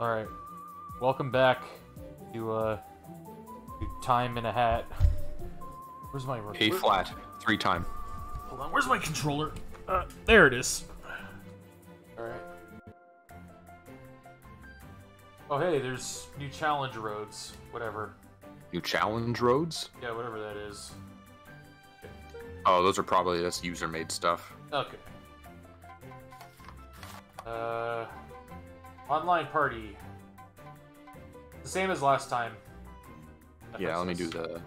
Alright. Welcome back to, uh, to Time in a Hat. Where's my... A flat, three time. Hold on, where's my controller? Uh, there it is. Alright. Oh, hey, there's new challenge roads. Whatever. New challenge roads? Yeah, whatever that is. Oh, those are probably just user made stuff. Okay. Uh, online party. The same as last time. Yeah, let me do the.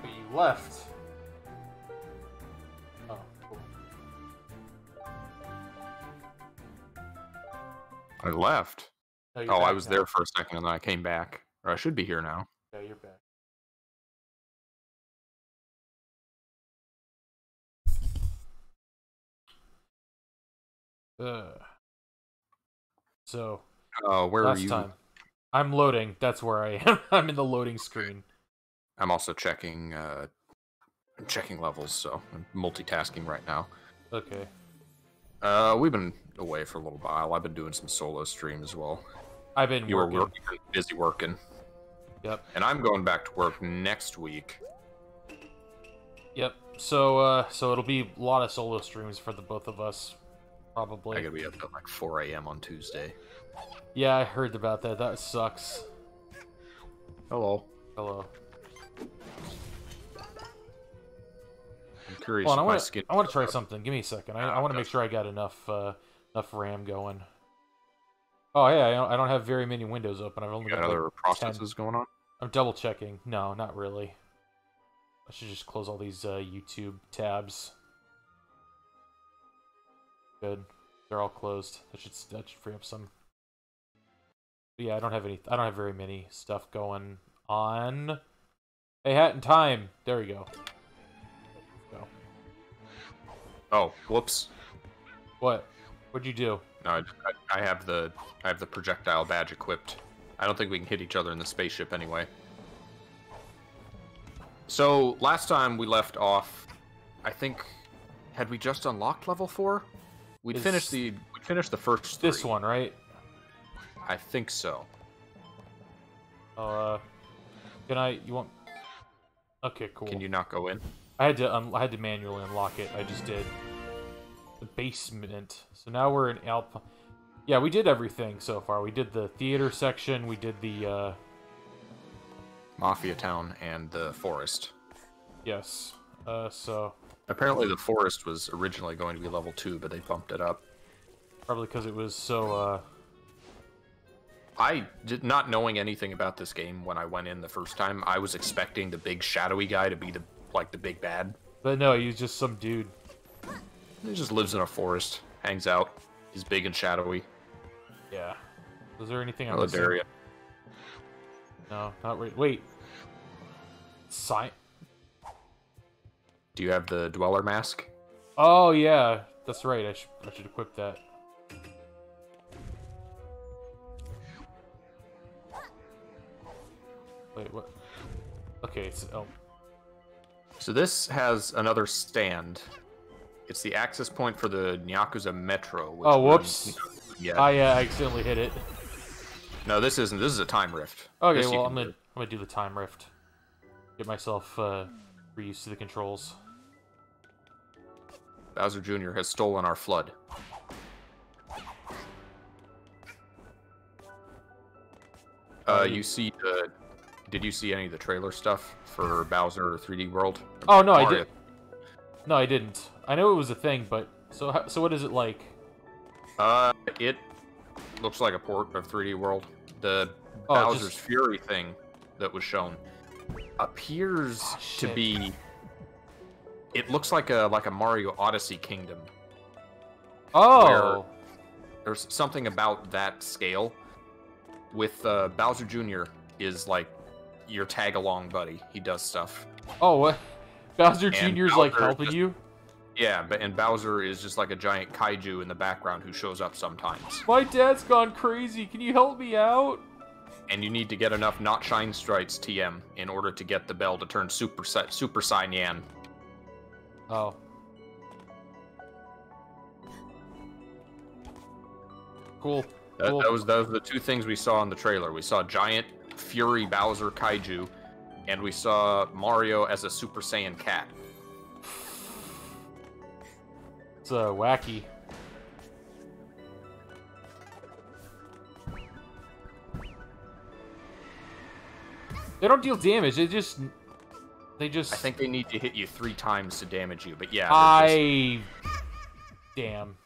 But you left. Oh, cool. I left. No, Oh, I was now. there for a second and then I came back. Or I should be here now. Uh. So, Oh, where are you? time. I'm loading. That's where I am. I'm in the loading screen. I'm also checking. Uh, I'm checking levels, so I'm multitasking right now. Okay. Uh, we've been away for a little while. I've been doing some solo streams as well. I've been You were working. working, busy working, Yep. and I'm going back to work next week. Yep. So, uh, so it'll be a lot of solo streams for the both of us, probably. I gotta be up at like 4 a.m. on Tuesday. Yeah, I heard about that. That sucks. Hello. Hello. I'm curious Hold on, I if my want skin. to. I want to try something. Give me a second. I, I want to make sure I got enough uh, enough RAM going. Oh yeah, I don't, I don't have very many windows open. I've only You got got like other 10. processes going on? I'm double checking. No, not really. I should just close all these uh, YouTube tabs. Good. They're all closed. That should that should free up some. But yeah, I don't have any. I don't have very many stuff going on. Hey, hat in time. There we go. Go. Oh, whoops. What? What'd you do? No, I, I- I have the I have the projectile badge equipped. I don't think we can hit each other in the spaceship anyway. So last time we left off, I think had we just unlocked level four? We'd Is- finished the we finished the first This one, right? I think so. Uh, can I? You want? Okay, cool. Can you not go in? I had to un- I had to manually unlock it. I just did. The basement. So now we're in Alp. Yeah, we did everything so far. We did the theater section. We did the uh Mafia Town and the forest. yes. Uh so Apparently the forest was originally going to be level two, but they bumped it up. probably cuz it was so uh I did not knowing anything about this game when I went in the first time. I was expecting the big shadowy guy to be the like the big bad. but no, he's just some dude. He just lives in a forest, hangs out. He's big and shadowy. Yeah. Was there anything Hello, missing? No, not right. Wait. Sign Do you have the dweller mask? Oh yeah, that's right. I should I should equip that. Wait, what? Okay, it's oh So this has another stand. It's the access point for the Nyakuza Metro. Which Oh, whoops. Yeah. I uh, accidentally hit it. No, this isn't. This is a time rift. Okay, This well I'm gonna I'm gonna do the time rift. Get myself uh, reused to the controls. Bowser Jr. has stolen our flood. Oh, Uh, you- you see the? Did you see any of the trailer stuff for Bowser 3D World? Oh no, I Mario- did. No, I didn't. I know it was a thing, but so so what is it like? Uh, it looks like a port of 3D World. The Oh, Bowser's just- Fury thing that was shown appears Ah, to be. It looks like a like a Mario Odyssey kingdom. Oh, There's something about that scale. With uh, Bowser Jr. is like your tag along buddy. He does stuff. oh, what? Bowser And is like helping just- you. Yeah, but and Bowser is just like a giant kaiju in the background who shows up sometimes. My dad's gone crazy. Can you help me out? And you need to get enough not shine sprites TM in order to get the bell to turn super super Saiyan. Oh. Cool. That, Cool. that was those the two things we saw in the trailer. We saw giant Fury Bowser kaiju, and we saw Mario as a Super Saiyan cat. It's uh, wacky. They don't deal damage. They just, they just. I think they need to hit you three times to damage you, but yeah, they're, just, I. Damn.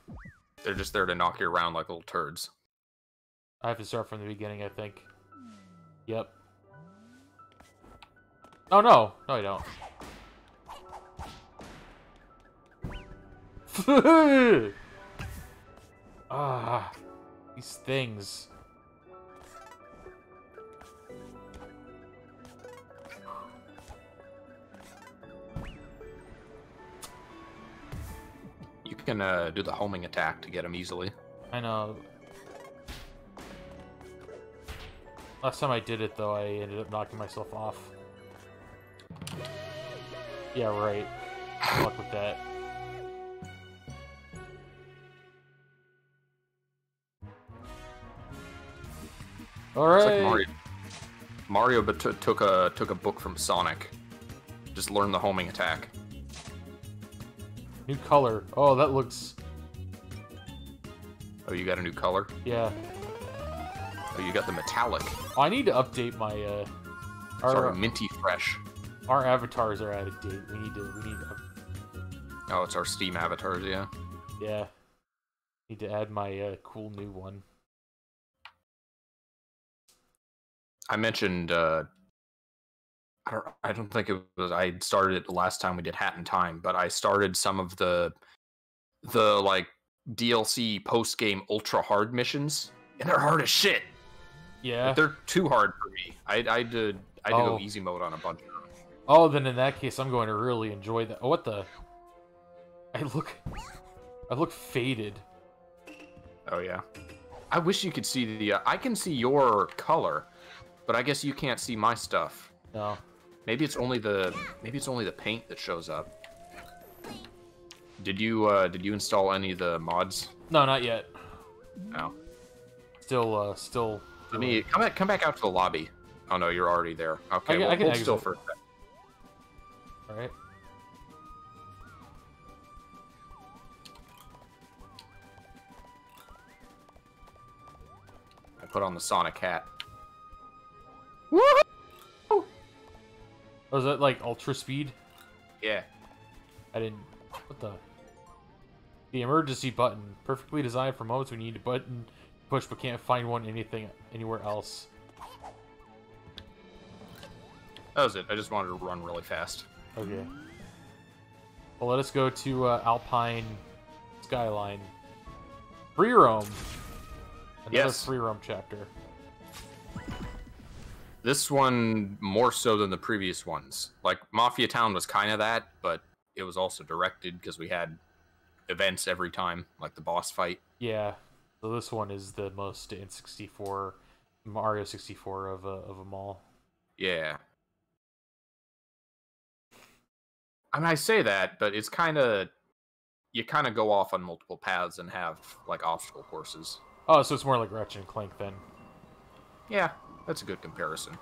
they're just there to knock you around like little turds. I have to start from the beginning. I think. Yep. Oh no! No, I don't. ah, these things. Can uh, do the homing attack to get him easily. I know. Last time I did it, though, I ended up knocking myself off. Yeah, right. Good luck with that. All It's like Mario. Mario but took a took a book from Sonic. Just learn the homing attack. New color. Oh, that looks. Oh, you got a new color. Yeah. Oh, you got the metallic. Oh, I need to update my. Uh, our Sort of minty fresh. our avatars are out of date. We need to. We need. To, Oh, it's our Steam avatars, yeah. yeah. Need to add my uh, cool new one. I mentioned uh I don't I don't think it was I started it the last time we did Hat in Time, but I started some of the the like DLC post game ultra hard missions, and they're hard as shit. Yeah. They're too hard for me. I I did I did Oh. go easy mode on a bunch of them. Oh, then in that case, I'm going to really enjoy that. Oh, what the? I look, I look faded. Oh yeah. I wish you could see the uh, I can see your color, but I guess you can't see my stuff. No. Maybe it's only the maybe it's only the paint that shows up. Did you uh did you install any of the mods? No, not yet. No. Still, uh, still. Let me come back come back out to the lobby. Oh no, you're already there. Okay, can- well, I can hold still for a sec. All right. I put on the Sonic hat. Oh, is that like ultra speed? Yeah. I didn't. What the? The emergency button, perfectly designed for moments when you need a button to push but can't find one anything anywhere else. That was it. I just wanted to run really fast. Okay. Well, let us go to uh, Alpine Skyline. Free roam. Another Yes. free roam chapter. This one more so than the previous ones. Like Mafia Town was kind of that, but it was also directed because we had events every time, like the boss fight. Yeah. So this one is the most in 64 Mario 64 of uh, of them all. Yeah. I mean, I say that, but it's kind of you kind of go off on multiple paths and have like obstacle courses. Oh, so it's more like Ratchet and Clank then. Yeah, that's a good comparison.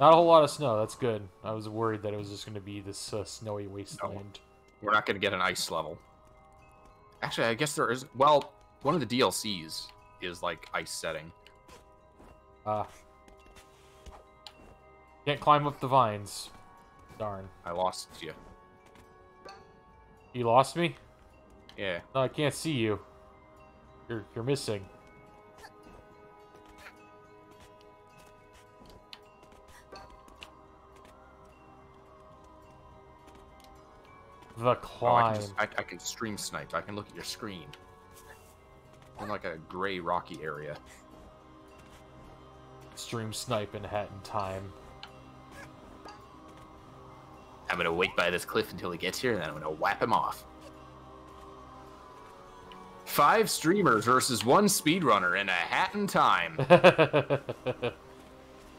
Not a whole lot of snow. That's good. I was worried that it was just going to be this uh, snowy wasteland. We're not going to get an ice level. Actually, I guess there is. Well, one of the DLCs is like ice setting. Ah. Can't climb up the vines. Darn. I lost you. You lost me? Yeah. No, I can't see you. You're you're missing. The Oh, I can, just, I, I can stream snipe. I can look at your screen. In like a gray rocky area. Stream snipe in hat in time. I'm gonna wait by this cliff until he gets here, and then I'm gonna whap him off. Five streamers versus one speedrunner in a hat in time.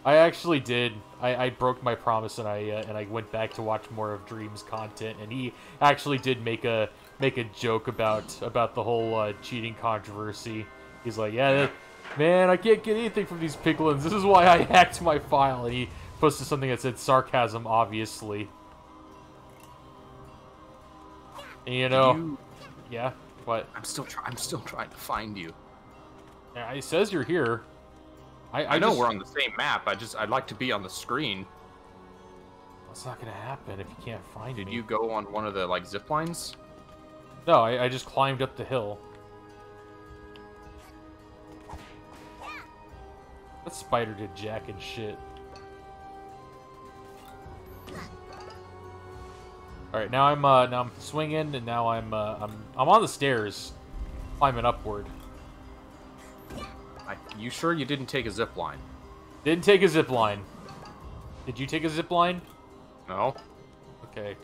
I actually did. I, I broke my promise and I uh, and I went back to watch more of Dream's content, and he actually did make a make a joke about about the whole uh, cheating controversy. He's like, yeah, that, man, I can't get anything from these piglins. This is why I hacked my file, and he posted something that said sarcasm, obviously. And, you know, You- yeah, what? I'm still try- I'm still trying to find you. Yeah, it says you're here. I, I, I know just- we're on the same map. I just I'd like to be on the screen. It's not gonna happen if you can't find it? Did me. you go on one of the like zip lines? No, I, I just climbed up the hill. That spider did jack and shit. All right, now I'm uh, now I'm swinging, and now I'm uh, I'm I'm on the stairs, climbing upward. You sure you didn't take a zip line? Didn't take a zip line. Did you take a zip line? No. Okay.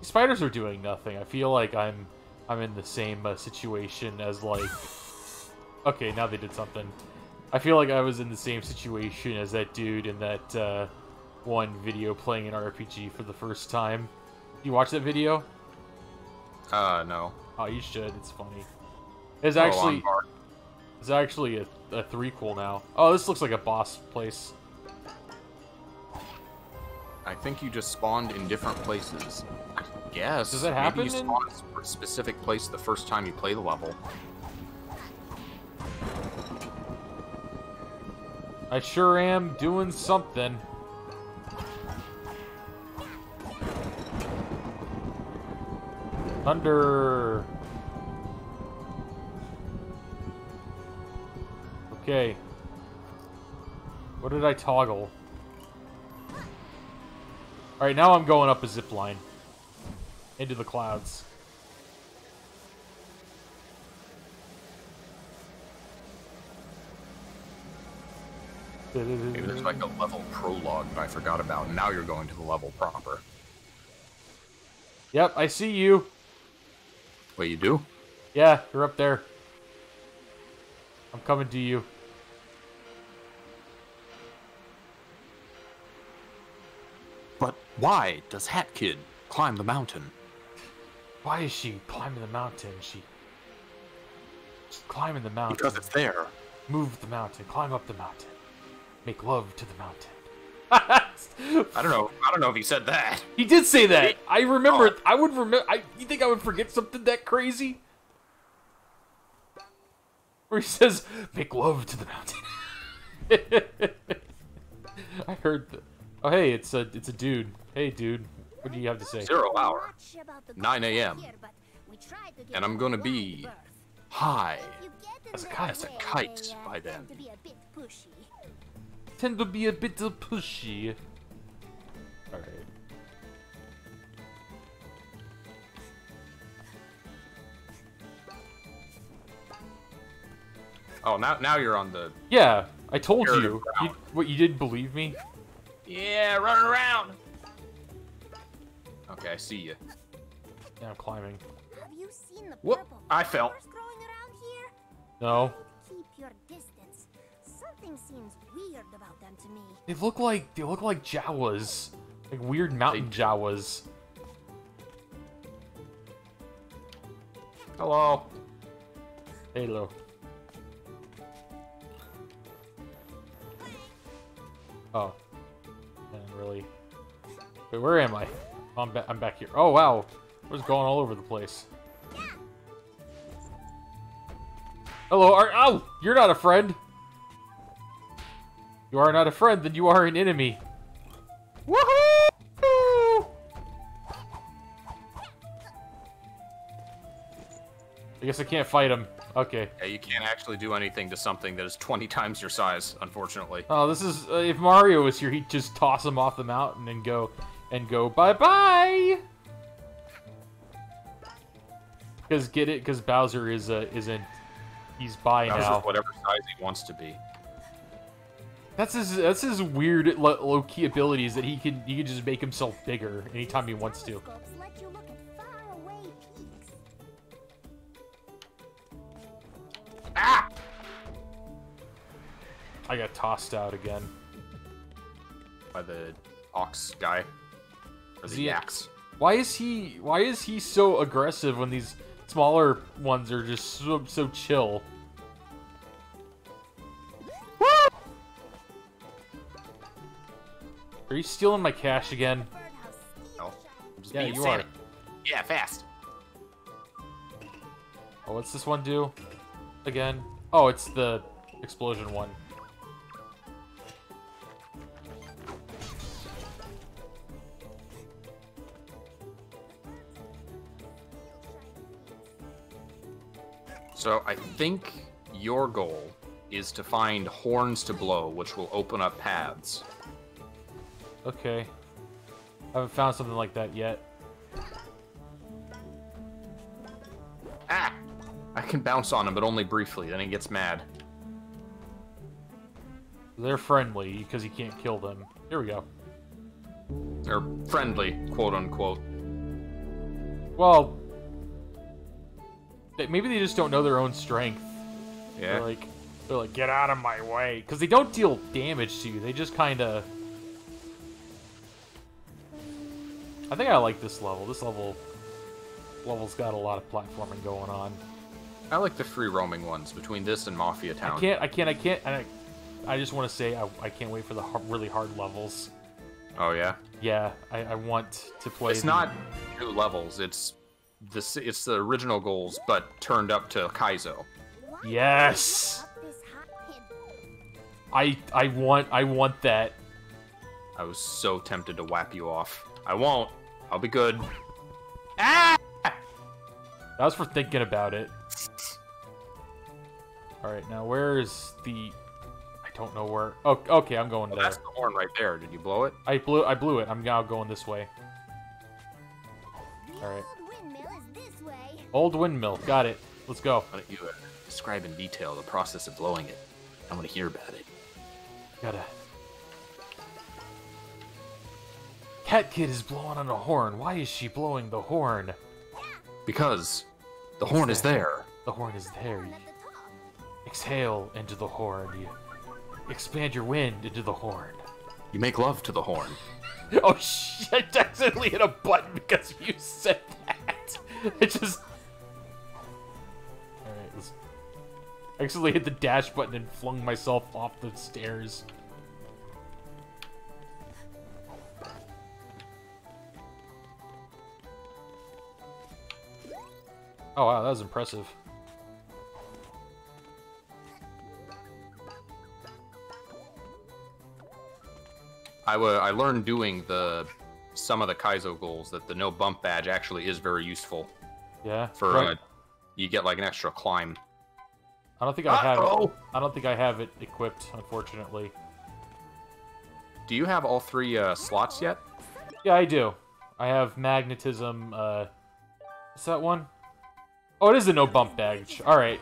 These spiders are doing nothing. I feel like I'm I'm in the same uh, situation as like Okay, now they did something. I feel like I was in the same situation as that dude in that uh, one video playing an RPG for the first time. You watch that video? Uh, no. Oh, you should. It's funny. It's Oh, actually I'm it's actually a, a threequel now. Oh, this looks like a boss place. I think you just spawned in different places. I guess. Does that Maybe happen you in- spawn a specific place the first time you play the level. I sure am doing something. Thunder. Okay. What did I toggle? Alright, now I'm going up a zip line. Into the clouds. Maybe there's like a level prologue I forgot about. Now you're going to the level proper. Yep, I see you. Wait, you do? Yeah, you're up there. I'm coming to you. But why does Hat Kid climb the mountain? Why is she climbing the mountain? She She's climbing the mountain. Because it's there. Move the mountain. Climb up the mountain. Make love to the mountain. I don't know. I don't know if he said that. He did say that. I remember. Oh. I would remember. I, you think I would forget something that crazy? Where he says, "Make love to the mountain." I heard. The, oh, hey, it's a it's a dude. Hey, dude. What do you have to say? Zero hour. 9 9 a.m.. a.m. And I'm gonna be high. As a. As a kite by then. Tend to be a bit pushy. All right. Oh, now now you're on the. Yeah, I told You're you. you. What you didn't believe me? Yeah, running around. Okay, I see you. Yeah, I'm climbing. Have you seen the Whoop, purple I fell. growing around here? No, Keep your distance. Something seems weird about them to me. they look like they look like Jawas, like weird mountain Jawas. Hello. Hello. Oh, man, really? Wait, where am I? I'm, ba I'm back here. Oh wow, I was going all over the place. Hello, Art. Oh, you're not a friend. You are not a friend, then you are an enemy. Woohoo! I guess I can't fight him. Okay. Yeah, you can't actually do anything to something that is 20 times your size, unfortunately. Oh, this is uh, if Mario was here, he'd just toss him off the mountain and go and go bye bye. Because get it? Because Bowser is uh, isn't he's by Bowser's now. whatever size he wants to be. That's his that's his weird low key abilities that he can he can just make himself bigger anytime he wants to. Telescopes let you look at faraway peaks. Ah! I got tossed out again. By the ox guy. Or the he- yaks. Why is he why is he so aggressive when these smaller ones are just so so chill? Are you stealing my cash again? No. Yeah, you are. Yeah, fast. Oh, what's this one do? Again? Oh, it's the explosion one. So I think your goal is to find horns to blow, which will open up paths. Okay. I haven't found something like that yet. Ah! I can bounce on him, but only briefly. Then he gets mad. They're friendly because you can't kill them. Here we go. They're friendly, quote unquote. Well, maybe they just don't know their own strength. Yeah. They're like, they're like, get out of my way, because they don't deal damage to you. They just kind of. I think I like this level. This level, level's got a lot of platforming going on. I like the free roaming ones between this and Mafia Town. I can't, I can't, I can't. And I, I just want to say, I, I can't wait for the har really hard levels. Oh yeah. Yeah, I, I want to play. It's the- not new levels. It's the s- it's the original goals, but turned up to Kaizo. Yes! up this high and I, I want, I want that. I was so tempted to whap you off. I won't. I'll be good. Ah! That was for thinking about it. Alright, now where is the... I don't know where... Oh, okay, I'm going Oh, there. that's the horn right there. Did you blow it? I blew I blew it. I'm now going this way. All right. old windmill is this way. Old windmill. Got it. Let's go. Why don't you uh, describe in detail the process of blowing it? I want to hear about it. Gotta... Hat Kid is blowing on a horn. Why is she blowing the horn? Because the horn is there. The horn is there. You at the top. exhale into the horn. You expand your wind into the horn. You make love to the horn. Oh shit! I accidentally hit a button because you said that. It just. Alright, let's. I accidentally hit the dash button and flung myself off the stairs. Oh wow, that was impressive. I I learned doing the some of the Kaizo goals that the no bump badge actually is very useful Yeah. for right. uh, you get like an extra climb. I don't think I have it. I don't think I have it equipped, unfortunately. Do you have all three uh, slots yet? Yeah, I do. I have magnetism. Uh, what's that one? Oh, it is a no bump badge. All right.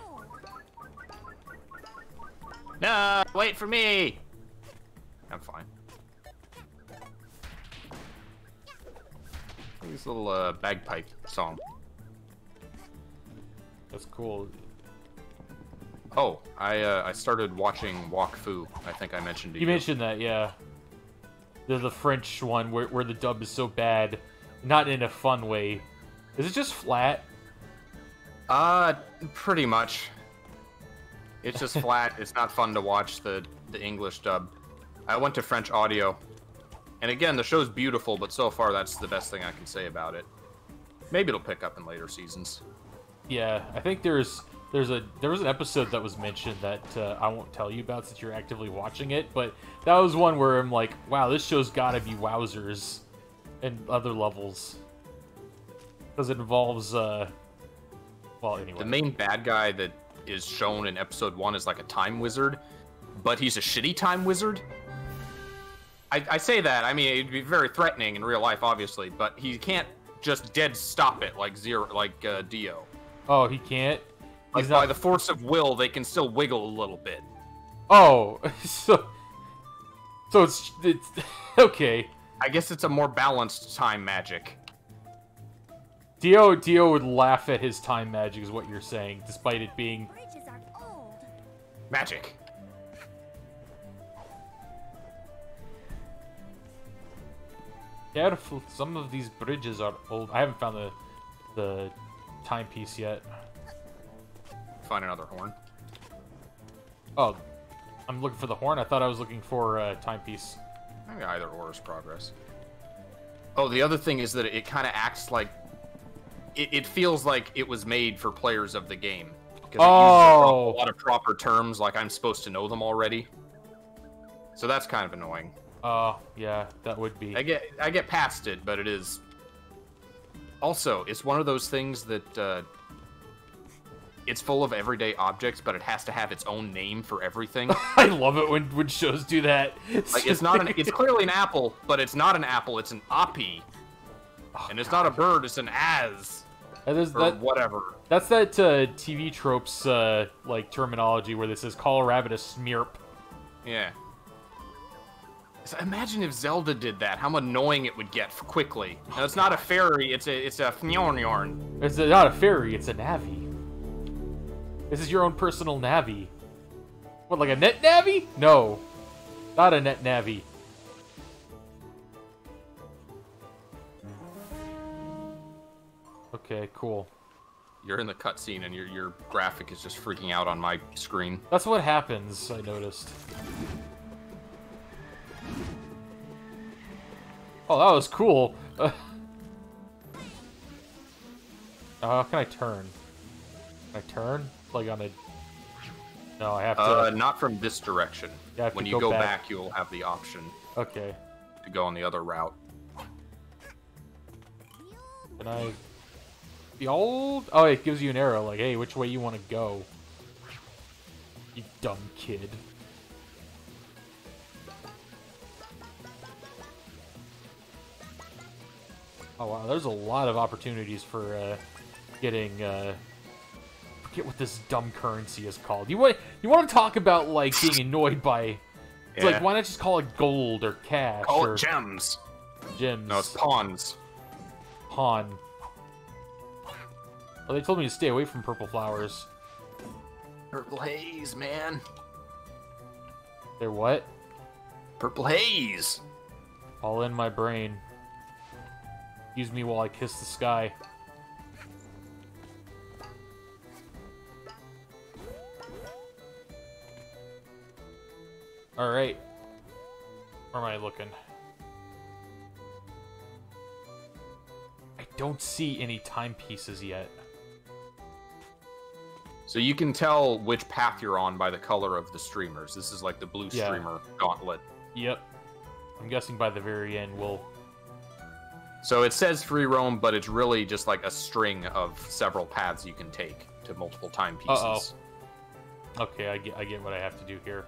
No, wait for me. I'm fine. This little uh, bagpipe song. That's cool. Oh, I uh, I started watching Wakfu. I think I mentioned you. You mentioned that, yeah. The the French one where where the dub is so bad, not in a fun way. Is it just flat? Uh, pretty much. It's just flat. It's not fun to watch the the English dub. I went to French audio, and again, the show's beautiful, but so far that's the best thing I can say about it. Maybe it'll pick up in later seasons. Yeah, I think there's there's a there was an episode that was mentioned that uh, I won't tell you about since you're actively watching it, but that was one where I'm like, wow, this show's got to be wowzers, and other levels because it involves uh, well anyway. The main bad guy that is shown in episode one is like a time wizard, but he's a shitty time wizard. I, I say that, I mean, it'd be very threatening in real life, obviously, but he can't just dead stop it like zero, like uh, Dio. oh, he can't. Like He's by not- the force of will, they can still wiggle a little bit. Oh, so so it's it's okay. I guess it's a more balanced time magic. Dio Dio would laugh at his time magic, is what you're saying, despite it being Bridges are old. Magic. Careful, some of these bridges are old. I haven't found the the timepiece yet. Find another horn. Oh, I'm looking for the horn. I thought I was looking for a timepiece. Maybe either or is progress. Oh, the other thing is that it kind of acts like it, it feels like it was made for players of the game because it Oh. uses a lot of proper terms, like I'm supposed to know them already. So that's kind of annoying. Oh, yeah, that would be. I get I get past it, but it is. Also, it's one of those things that uh, it's full of everyday objects, but it has to have its own name for everything. I love it when, when shows do that. like it's not an it's clearly an apple, but it's not an apple. It's an oppie, and it's not a bird. It's an as there's or that, whatever. that's that uh, TV tropes uh, like terminology where this says call a rabbit a smeerp. Yeah. So imagine if Zelda did that. How annoying it would get quickly. Now, it's not a fairy. It's a it's a fnyorn. It's a, not a fairy, it's a navi. This is your own personal navi. What, like a net navi? No, not a net navi. Okay, cool. You're in the cutscene and your your graphic is just freaking out on my screen. That's what happens, I noticed. Oh, that was cool. Uh, how can I turn? Can I turn? Like on a... No, I have to... Uh, not from this direction. You when you go go back. back. you'll have the option Okay. to go on the other route. Can I... The old... Oh, it gives you an arrow, like, hey, which way you want to go. You dumb kid. Oh, wow, there's a lot of opportunities for, uh, getting, uh... Forget what this dumb currency is called. You want, you want to talk about, like, being annoyed by... It's like, why not just call it gold or cash Call or it gems. gems? No, it's Pons. Pon. Well, they told me to stay away from purple flowers. Purple haze, man. They're what? Purple haze. All in my brain. Use me while I kiss the sky. Alright. Where am I looking? I don't see any timepieces yet. So you can tell which path you're on by the color of the streamers. This is like the blue Yeah. streamer gauntlet. Yep. I'm guessing by the very end we'll So it says free roam, but it's really just like a string of several paths you can take to multiple timepieces. Uh-oh. Okay, I get I get what I have to do here.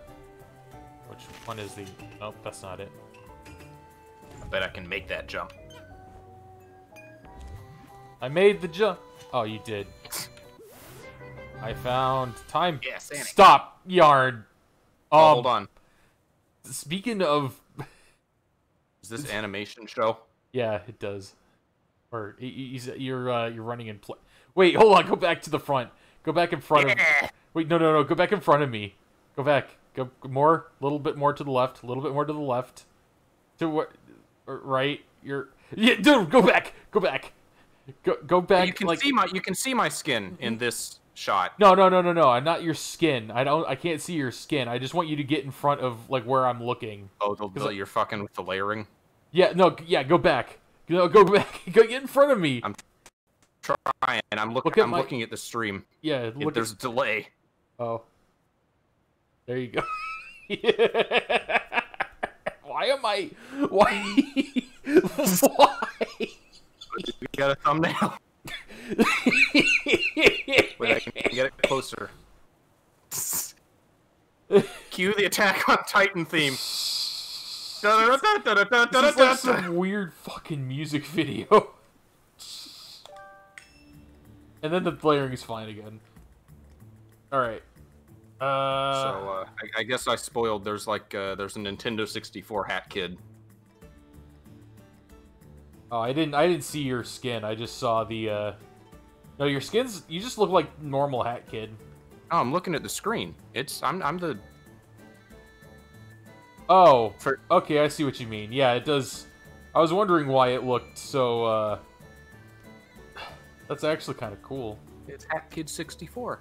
Which one is the Nope, that's not it. I bet I can make that jump. I made the jump. Oh, you did. I found time. Yeah. Stop, yarn. Oh, Um, hold on. Speaking of, Is this animation show? yeah, it does. Or you're uh, you're running in play. Wait, hold on. Go back to the front. Go back in front of. Wait, no, no, no. Go back in front of me. Go back. Go more. A little bit more to the left. A little bit more to the left. To what? Right. You're. Yeah, dude. Go back. Go back. Go go back. you can like, see my you can see my skin in this shot. No, no, no, no, no. I'm not your skin. I don't. I can't see your skin. I just want you to get in front of like where I'm looking. Oh, the, you're fucking with the layering. Yeah. No. Yeah. Go back. No, go back. Go get in front of me. I'm- Trying. I'm looking. Look at I'm my- looking at the stream. yeah. It- there's At, a delay. oh. There you go. why am I? Why? why? We got a thumbnail. Wait, I can get it closer. Cue the Attack on Titan theme. This is like some weird fucking music video. and then the layering is fine again. Alright. Uh, So uh, I, I guess I spoiled. There's like uh, there's a Nintendo 64 hat kid. oh, I didn't I didn't see your skin. I just saw the uh No, your skin's you just look like normal hat kid. Oh, I'm looking at the screen. It's I'm I'm the Oh, For- okay, I see what you mean. Yeah, it does. I was wondering why it looked so. uh... That's actually kind of cool. it's Hat Kid 64.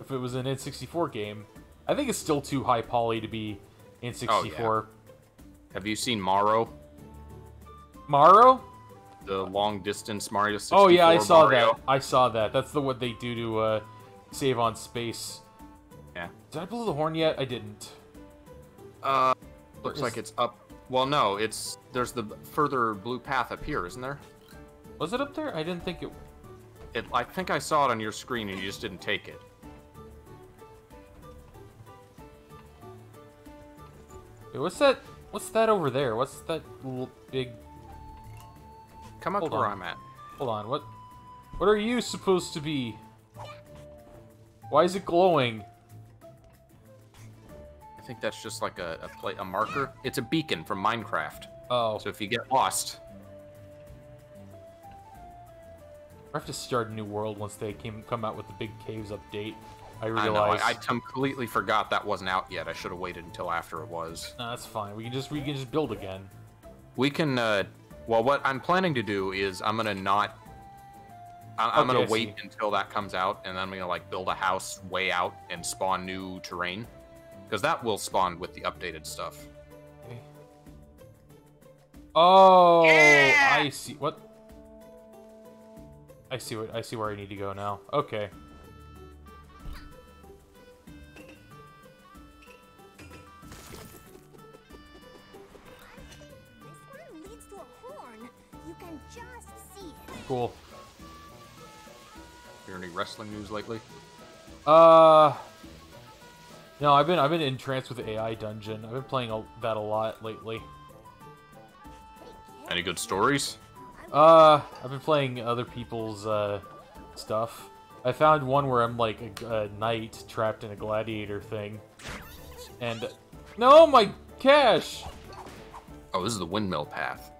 If it was an N64 game, I think it's still too high poly to be N64. Have you seen Maro, Maro? The long distance Mario 64? Oh yeah, I saw Mario? that. I saw that. That's the what they do to uh, save on space. Yeah. Did I blow the horn yet? I didn't. Uh, looks is- like it's up. Well, no, it's there's the further blue path up here, isn't there? Was it up there? I didn't think it. It, I think I saw it on your screen and you just didn't take it. Wait, what's that? What's that over there? What's that big? Come up Hold where on. I'm at. Hold on. What? What are you supposed to be? Why is it glowing? I think that's just like a a, play, a marker. It's a beacon from Minecraft. Oh, So if you get lost, I have to start a new world once they came come out with the big caves update. I I know I, realize. I completely forgot that wasn't out yet. I should have waited until after it was. No, that's fine. We can just we can just build again. We can. uh Well, what I'm planning to do is I'm gonna not. I- I'm Okay, I gonna wait until until that comes out, and then I'm gonna like build a house way out and spawn new terrain, because that will spawn with the updated stuff. Okay. Oh, I see. What? I see what I see where I need to go now. Okay. Cool. Hear any wrestling news lately? Uh. No, I've been I've been entranced with AI Dungeon. I've been playing a, that a lot lately. Any good stories? Uh, I've been playing other people's uh stuff. I found one where I'm like a, a knight trapped in a gladiator thing, and no, my cash. Oh, this is the windmill path.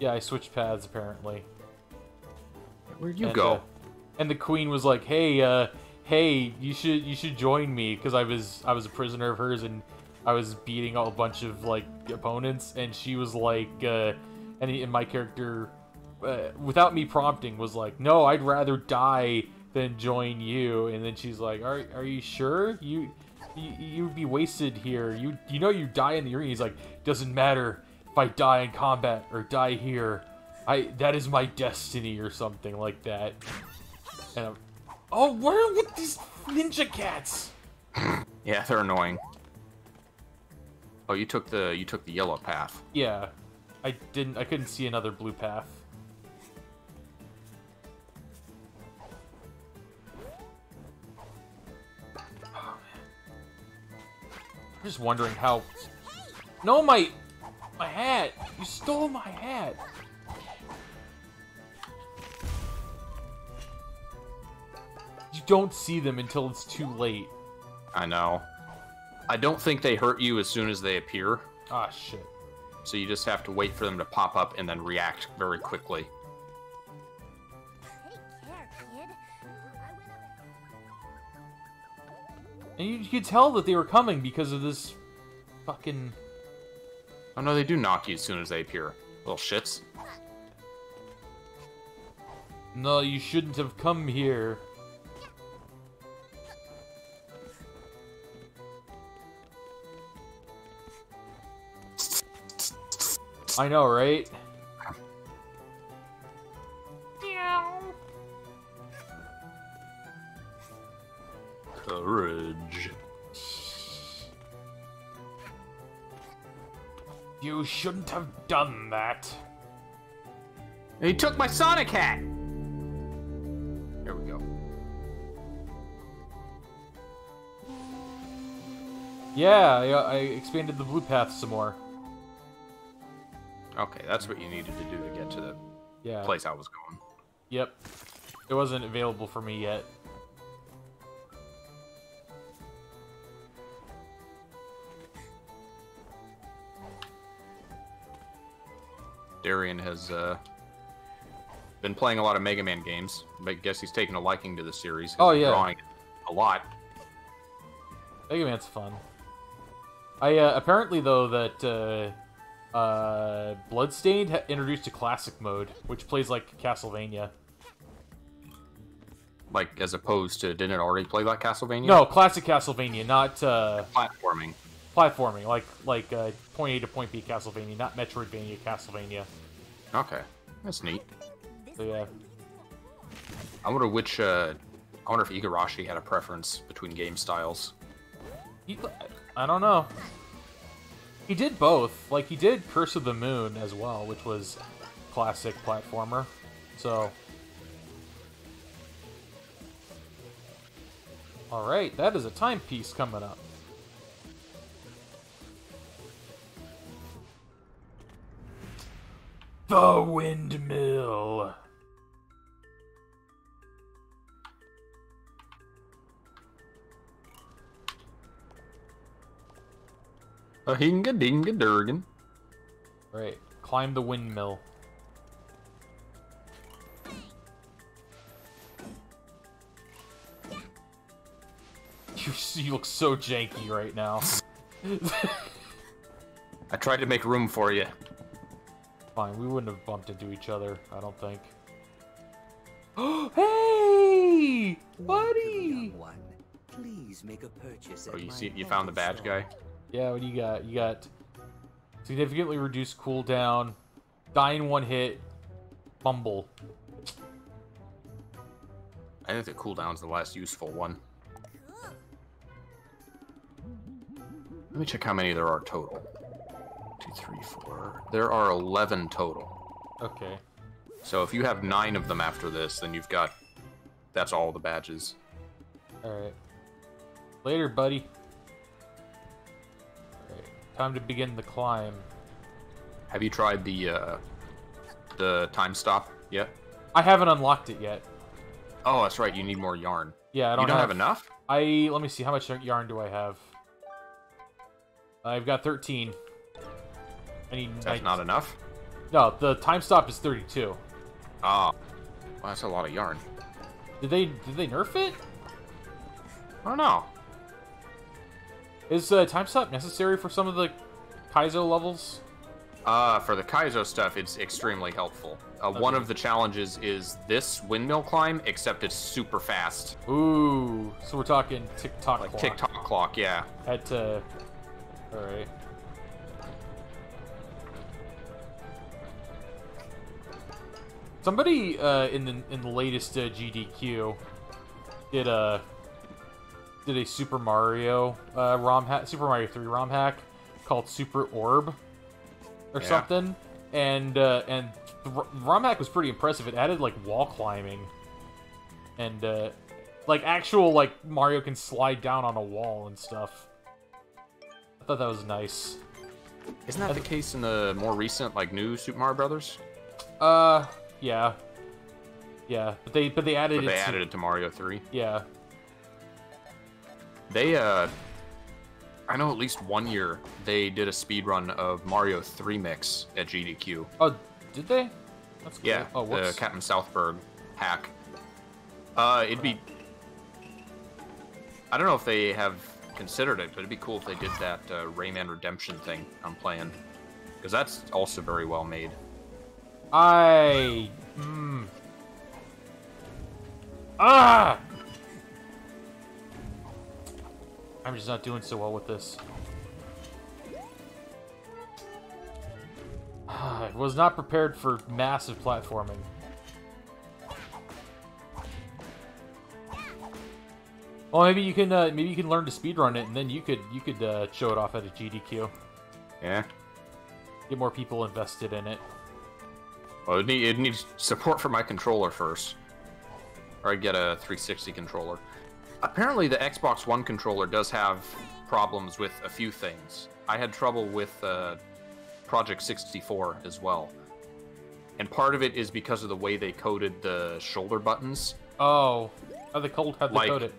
Yeah, I switched paths apparently. Where'd you and, go? uh, and the queen was like, "Hey, uh, hey, you should you should join me because I was I was a prisoner of hers and I was beating a bunch of like opponents." And she was like, uh, and, he, and my character, uh, without me prompting, was like, "No, I'd rather die than join you." And then she's like, "Are are you sure you?" You, you'd be wasted here. You you know you die in the arena. He's like, doesn't matter if I die in combat or die here. I that is my destiny or something like that. And I'm, oh, what are with these ninja cats? Yeah, they're annoying. Oh, you took the you took the yellow path. Yeah, I didn't. I couldn't see another blue path. Oh. I'm just wondering how. No, my my hat. You stole my hat. Don't see them until it's too late. I know. I don't think they hurt you as soon as they appear, Ah, shit. so you just have to wait for them to pop up and then react very quickly. Kid. I went up And you, you could tell that they were coming because of this fucking. Oh no, they do knock you as soon as they appear. Little shits. No, you shouldn't have come here. I know, right? Courage. You shouldn't have done that. He took my Sonic hat! There we go. Yeah, I, uh, I expanded the blue path some more. Okay, that's what you needed to do to get to the Yeah. place I was going. Yep. It wasn't available for me yet. Darian has uh, been playing a lot of Mega Man games. but I guess he's taken a liking to the series. Oh, yeah. Drawing, a lot. Mega Man's fun. I uh, apparently though that uh, uh, Bloodstained ha- introduced a classic mode, which plays like Castlevania. Like as opposed to didn't it already play like Castlevania? No, classic Castlevania, not uh, platforming. platforming, like like uh, point A to point B Castlevania, not Metroidvania Castlevania. Okay, that's neat. So yeah, I wonder which. Uh, I wonder if Igarashi had a preference between game styles. he, I don't know. He did both. Like he did Curse of the Moon as well, which was classic platformer. So. Alright, that is a timepiece coming up. The windmill. A hinga dinga durgan. Right. Climb the windmill. You, you look so janky right now. I tried to make room for you. Fine, we wouldn't have bumped into each other, I don't think. hey! Buddy! one. Please make a purchase. Oh, you see, you found the badge store. guy. Yeah, what do you got? You got significantly reduced cooldown, die in one hit, fumble. I think the cooldown's the last useful one. Let me check how many there are total. Two, three, four. There are 11 total. Okay. So if you have nine of them after this, then you've got. That's all the badges. Alright. Later, buddy. Time to begin the climb. Have you tried the uh, the time stop yet? I haven't unlocked it yet. Oh, that's right. You need more yarn. Yeah, I don't, You don't have enough. I let me see how much yarn do I have. I've got 13. I need That's 19 not enough. No, the time stop is 32. Ah, well, that's a lot of yarn. Did they did they nerf it? I don't know. Is uh, time stop necessary for some of the Kaizo levels? Uh, for the Kaizo stuff, it's extremely helpful. Uh, One of the challenges is this windmill climb, except it's super fast. Ooh, so we're talking tick tock Like clock. tick tock clock, yeah. Had to. All right. Somebody uh, in the in the latest uh, GDQ did a did a Super Mario uh, ROM hack, Super Mario 3 ROM hack called Super Orb or Yeah. something, and uh, and the ROM hack was pretty impressive. It added like wall climbing and uh, like actual like Mario can slide down on a wall and stuff. I thought that was nice. Isn't that the case in the more recent, like new Super Mario Brothers? Uh, yeah, yeah, but they but they added But it. they to- added it to Mario 3. Yeah, They, uh, I know at least one year they did a speed run of Mario 3 mix at GDQ. Oh, did they? That's cool. Yeah, Oh, the. Captain Southburg hack. Uh, it'd be. I don't know if they have considered it, but it'd be cool if they did that uh, Rayman Redemption thing I'm playing, because that's also very well made. I. Mm. Ah! I'm just not doing so well with this. I was not prepared for massive platforming. Well, maybe you can uh, maybe you can learn to speedrun it, and then you could you could uh, show it off at a GDQ. Yeah. Get more people invested in it. Well, it, need, it needs support for my controller first, or I get a 360 controller. Apparently, the Xbox One controller does have problems with a few things. I had trouble with uh, Project 64 as well, and part of it is because of the way they coded the shoulder buttons. Oh, how they cold? How they Like- code it?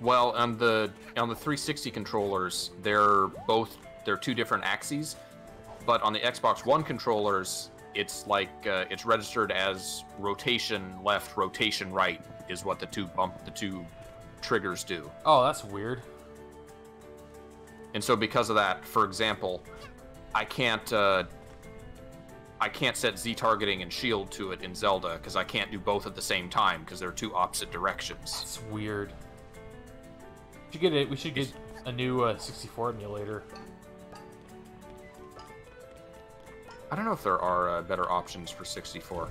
Well, on the on the 360 controllers, they're both they're two different axes, but on the Xbox One controllers, it's like uh, it's registered as rotation left, rotation right is what the two bump the two triggers do. Oh, that's weird. And so because of that, for example, I can't uh, I can't set Z targeting and shield to it in Zelda because I can't do both at the same time because they're two opposite directions. It's weird. We should get it. We should get a new uh, 64 emulator. I don't know if there are uh, better options for 64.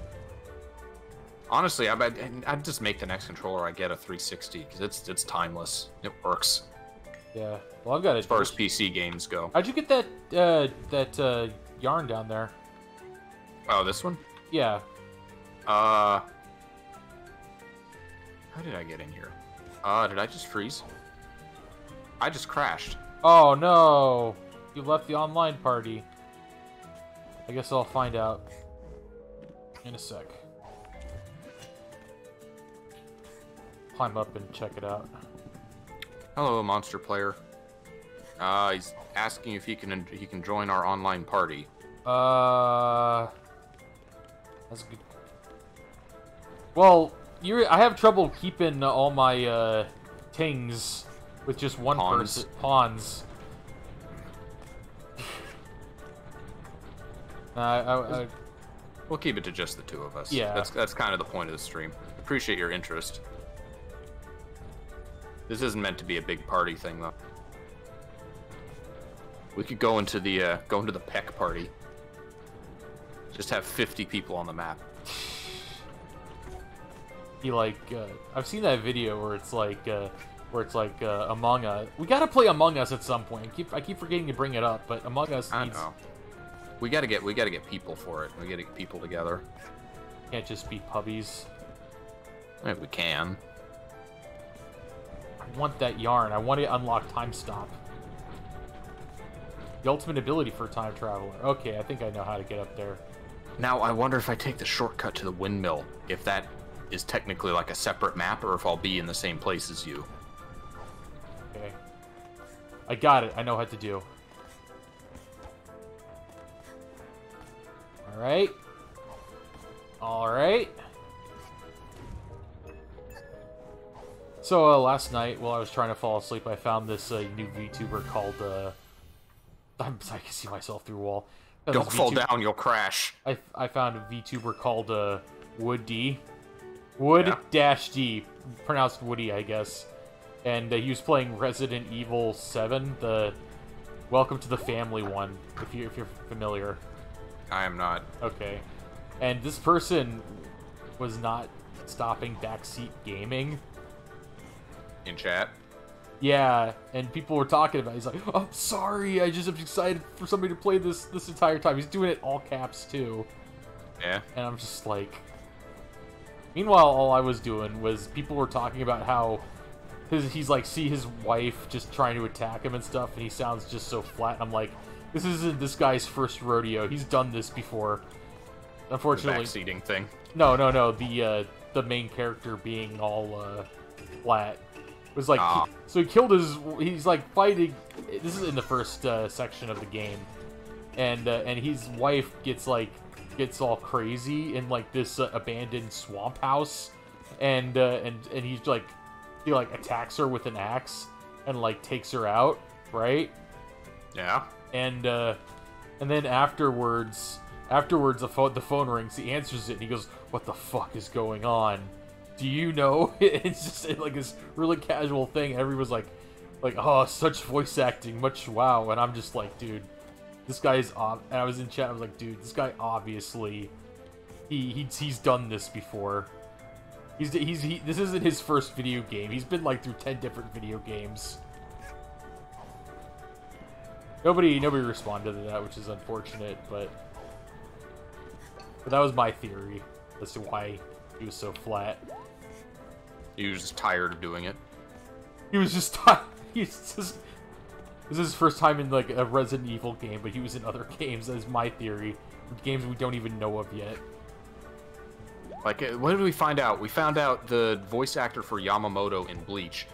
Honestly, I, I'd, I'd just make the next controller I get a 360 because it's it's timeless. It works Yeah. Well, I've got it. as far as PC games go. How'd you get that uh, that uh, yarn down there? Oh, this one? Yeah. Uh, how did I get in here? Uh, did I just freeze? I just crashed. Oh no! You left the online party. I guess I'll find out in a sec. Climb up and check it out. Hello, monster player. Uh, he's asking if he can he can join our online party. Uh, that's good. Well, you I have trouble keeping all my uh, tings with just one Pons. person. Pons. Uh, I, I, I, We'll keep it to just the two of us. Yeah. That's that's kind of the point of the stream. Appreciate your interest. This isn't meant to be a big party thing though. We could go into the uh, go into the peck party. Just have 50 people on the map. he like uh, I've seen that video where it's like uh, where it's like uh, Among Us. We gotta play Among Us at some point. I keep I keep forgetting to bring it up, but Among Us I needs, know. We gotta get we gotta get people for it. We gotta get people together. can't just be puppies. If we can. I want that yarn. I want to unlock time stop. The ultimate ability for a time traveler. Okay, I think I know how to get up there. Now I wonder if I take the shortcut to the windmill, if that is technically like a separate map, or if I'll be in the same place as you. Okay. I got it. I know what to do. Alright. Alright. So, uh, last night, while I was trying to fall asleep, I found this uh, new VTuber called, uh... I'm, I can see myself through a wall. Don't fall down, you'll crash. I, I found a VTuber called uh, Wood D. Wood Yeah. dash D, pronounced Woody, I guess. And uh, he was playing Resident Evil 7, the Welcome to the Family one, if you if you're familiar. I am not. Okay. And this person was not stopping backseat gaming. In chat. Yeah, and people were talking about. It. He's like, "I'm sorry, I just am excited for somebody to play this this entire time." He's doing it all caps too. Yeah. and I'm just like. Meanwhile, all I was doing was people were talking about how his he's like see his wife just trying to attack him and stuff, and he sounds just so flat. And I'm like, this isn't this guy's first rodeo. He's done this before. The Unfortunately, backseating thing. no, no, no. The uh, the main character being all uh, flat was like Ah. so he killed his. He's like fighting. This is in the first uh, section of the game, and uh, and his wife gets like gets all crazy in like this uh, abandoned swamp house, and uh, and and he's like he like attacks her with an axe and like takes her out, right? Yeah. and uh, and then afterwards, afterwards the phone the phone rings. He answers it, and he goes, "What the fuck is going on? Do you know?" it's just like this really casual thing. Everyone's like, like, "Oh, such voice acting, much wow!" And I'm just like, dude, this guy is. Ob-. And I was in chat. I was like, dude, this guy obviously, he, he he's done this before. He's he's he, this isn't his first video game. He's been like through ten different video games. Nobody nobody responded to that, which is unfortunate, but but that was my theory as to why he was so flat. He was just tired of doing it. He was just ti- he's just this is his first time in like a Resident Evil game, but he was in other games. That is my theory. Games we don't even know of yet. Like, uh, what did we find out? We found out the voice actor for Yamamoto in Bleach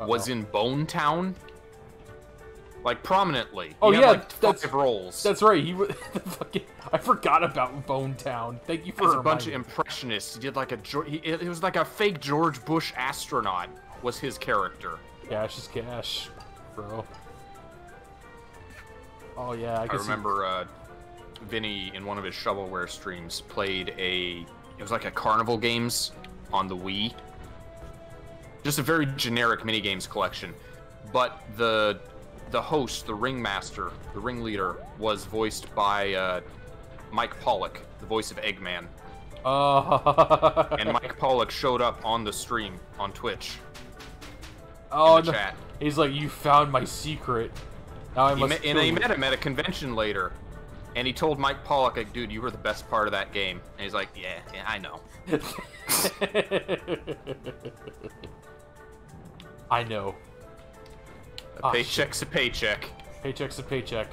was Uh-oh. in Bone Town. Like, prominently. He Oh, had, yeah, like, that's- five roles. That's right. He was fucking. I forgot about Bone Town. Thank you for a bunch of impressionists. He did like a he, it was like a fake George Bush astronaut. was his character. Cash is cash, bro. Oh yeah, I, I remember uh, Vinny in one of his shovelware streams played a. It was like a carnival games on the Wii. Just a very generic minigames collection, but the the host, the ringmaster, the ringleader, was voiced by uh, Mike Pollock, the voice of Eggman. Oh. And Mike Pollock showed up on the stream on Twitch. oh no. chat. He's like, you found my secret. Now I He must met, and he met him at a convention later, and he told Mike Pollock, like, "Dude, you were the best part of that game." And he's like, "Yeah, yeah, I know." I know. A Ah, paycheck's a paycheck. Paycheck's a paycheck.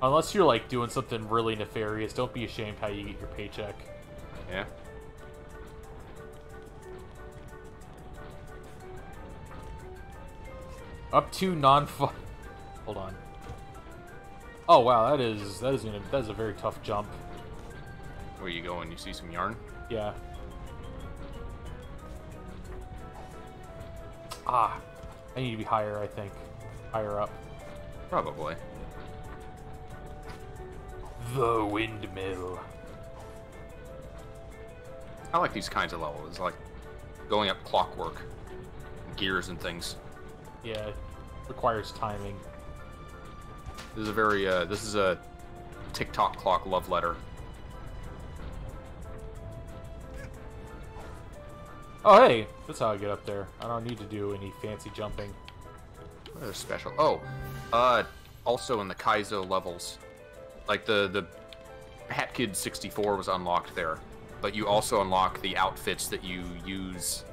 Unless you're like doing something really nefarious, don't be ashamed how you get your paycheck. Yeah. Up to non Hold on. Oh wow, that is that is gonna that is a very tough jump. Where you going? You see some yarn? Yeah. Ah, I need to be higher. I think higher up. Probably. The windmill. I like these kinds of levels. It's like going up clockwork, gears and things. Yeah, requires timing. This is a very uh, this is a Tick Tock clock love letter. Oh hey, that's how I get up there. I don't need to do any fancy jumping. They're special. Oh, uh, also in the Kaizo levels, like the the Hat Kid 64 was unlocked there, but you also unlock the outfits that you use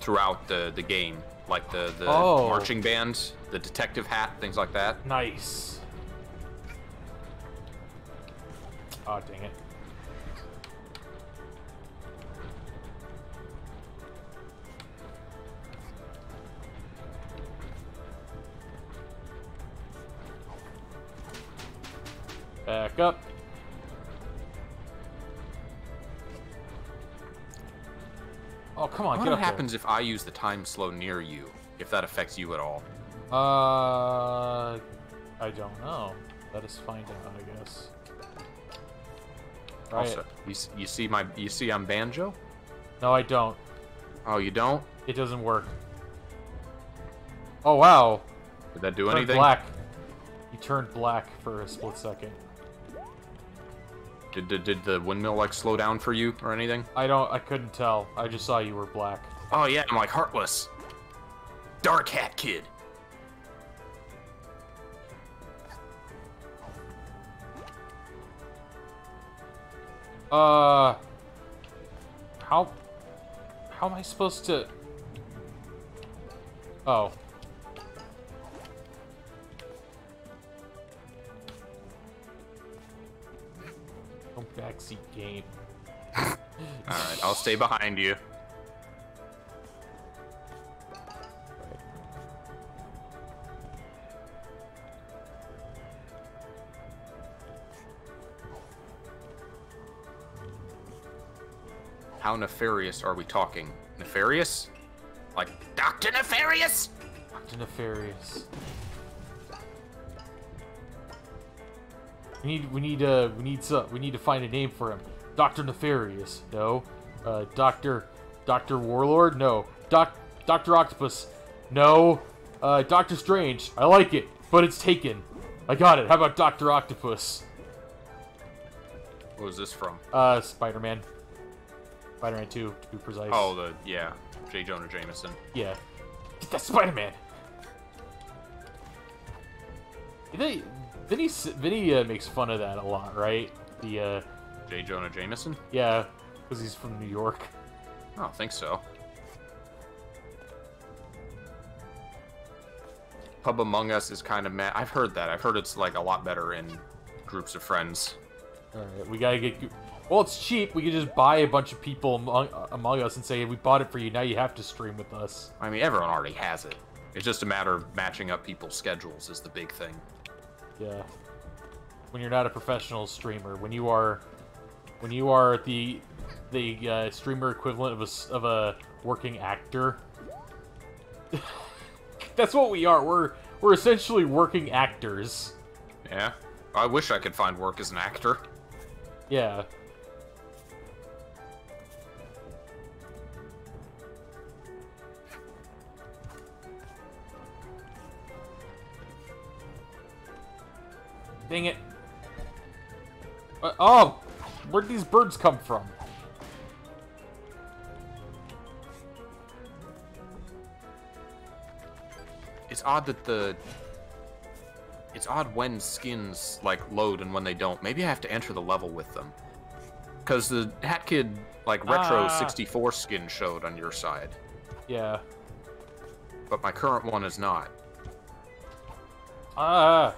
throughout the the game, like the the Oh. marching band, the detective hat, things like that. Nice. Oh dang it. Back up. Oh, come on, What get up happens if I use the time slow near you? If that affects you at all? Uh, I don't know. Let us find out, I guess. Right. Also, you, you see my you see I'm banjo? No, I don't. Oh, you don't? It doesn't work. Oh wow! Did that do Turned anything? black. You turned black for a split second. Did, did did the windmill like slow down for you or anything? I don't. I couldn't tell. I just saw you were black. Oh yeah, I'm like heartless. Dark Hat Kid. Uh. How? How am I supposed to? Oh. Backseat game. All right, I'll stay behind you. How nefarious are we talking? Nefarious? Like Doctor Nefarious? Dr. Nefarious. We need we need uh we need we need to find a name for him. Doctor Nefarious. No. Uh Doctor Doctor Warlord? No. Doc Doctor Octopus. No. Uh Doctor Strange. I like it, but it's taken. I got it. How about Doctor Octopus? What was this from? Uh Spider-Man. Spider-Man 2 to be precise. Oh, the yeah, J. Jonah Jameson. Yeah. Get that Spider-Man. They, Vinny, Vinny uh, makes fun of that a lot, right? The, uh, J. Jonah Jameson? yeah, because he's from New York. I don't think so. Pub Among Us is kind of mad. I've heard that. I've heard it's like a lot better in groups of friends. Alright, we gotta get... Well, it's cheap. We could just buy a bunch of people among, among us and say, we bought it for you, now you have to stream with us. I mean, everyone already has it. It's just a matter of matching up people's schedules is the big thing. Yeah. When you're not a professional streamer, when you are... When you are the the uh, streamer equivalent of a of a working actor. That's what we are. We're we're essentially working actors. Yeah. I wish I could find work as an actor. Yeah. Dang it. Uh, oh! Where'd these birds come from? It's odd that the it's odd when skins like load and when they don't. Maybe I have to enter the level with them. Cause the Hat Kid like retro Ah. 64 skin showed on your side, Yeah. but my current one is not. Ah!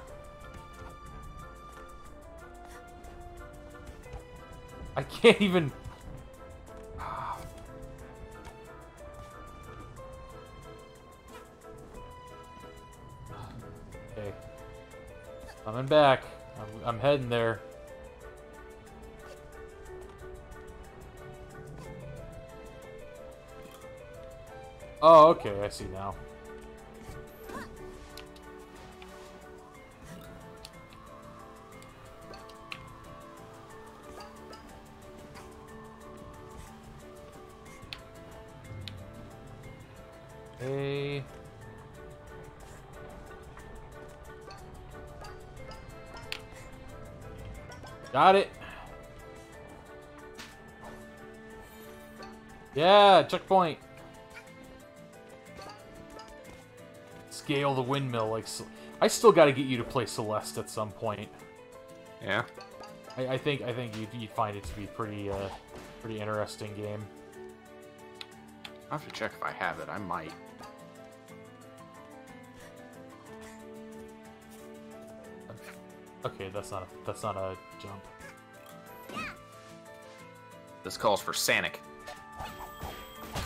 I can't even... Okay. Coming back. I'm, I'm heading there. Oh, okay, I see now. Got it. Yeah, checkpoint. Scale the windmill like. I still got to get you to play Celeste at some point. Yeah. I, I think I think you'd, you'd find it to be pretty uh, pretty interesting game. I have to check if I have it. I might. That's not a, that's not a jump. This calls for Sanic.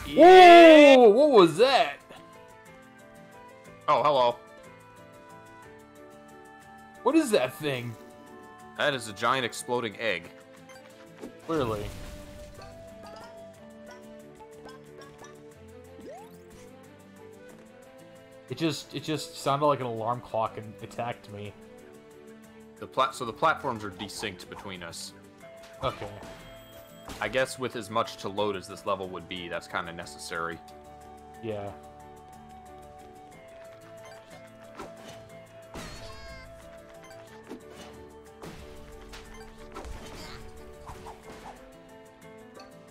Whoa! What was that? Oh, hello. What is that thing? That is a giant exploding egg. Clearly. It just it just sounded like an alarm clock and attacked me. The plat so the platforms are desynced between us. Okay. I guess with as much to load as this level would be, that's kind of necessary. Yeah.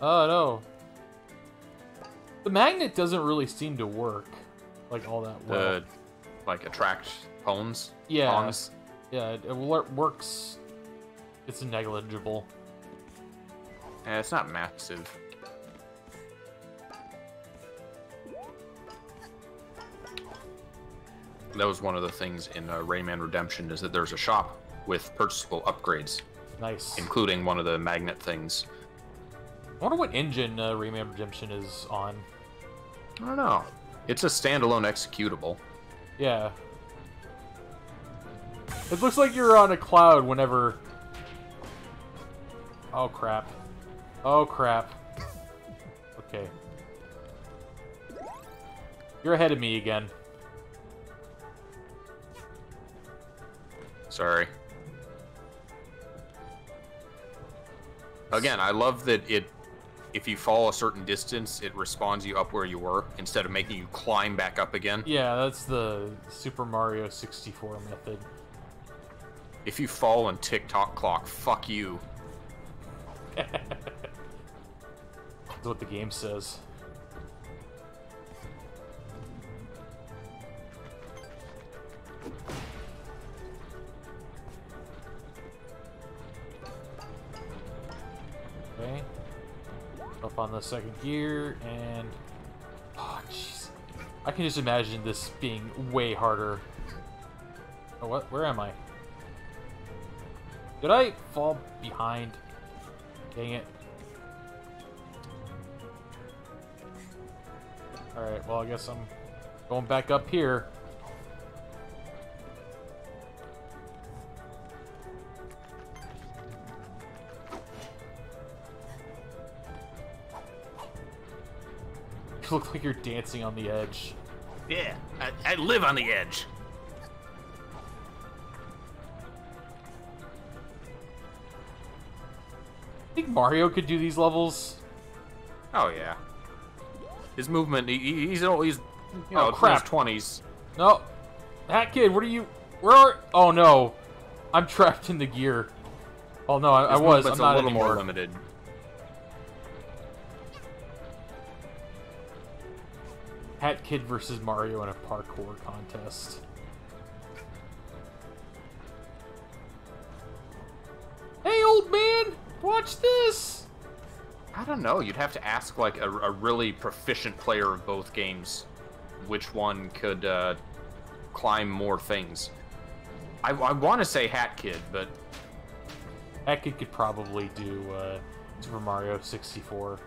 Oh no. The magnet doesn't really seem to work like all that well. The like attract Pons. Yeah. Pons. Yeah, it, it works. It's negligible. Eh, it's not massive. That was one of the things in uh, Rayman Redemption is that there's a shop with purchasable upgrades, Nice. including one of the magnet things. I wonder what engine uh, Rayman Redemption is on. I don't know. It's a standalone executable. Yeah. It looks like you're on a cloud whenever. Oh crap. Oh crap. Okay. You're ahead of me again. Sorry. Again, I love that it if you fall a certain distance, it responds you up where you were instead of making you climb back up again. Yeah, that's the Super Mario 64 method. If you fall on Tick Tock clock, fuck you. That's what the game says. Okay. Up on the second gear and oh jeez. I can just imagine this being way harder. Oh what where am I? Did I fall behind? Dang it. Alright, well, I guess I'm going back up here. You look like you're dancing on the edge. Yeah, I, I live on the edge. Mario could do these levels. Oh yeah. His movement, he, he- he's he's you know Oh, crap. twenties. No, Hat Kid, what are you? Where are? Oh no, I'm trapped in the gear. Oh no, I, I was. I'm a not little anymore. more limited. Hat Kid versus Mario in a parkour contest. Don't know. You'd have to ask like a, a really proficient player of both games, which one could uh, climb more things. I, I want to say Hat Kid, but Hat Kid could probably do uh, Super Mario 64.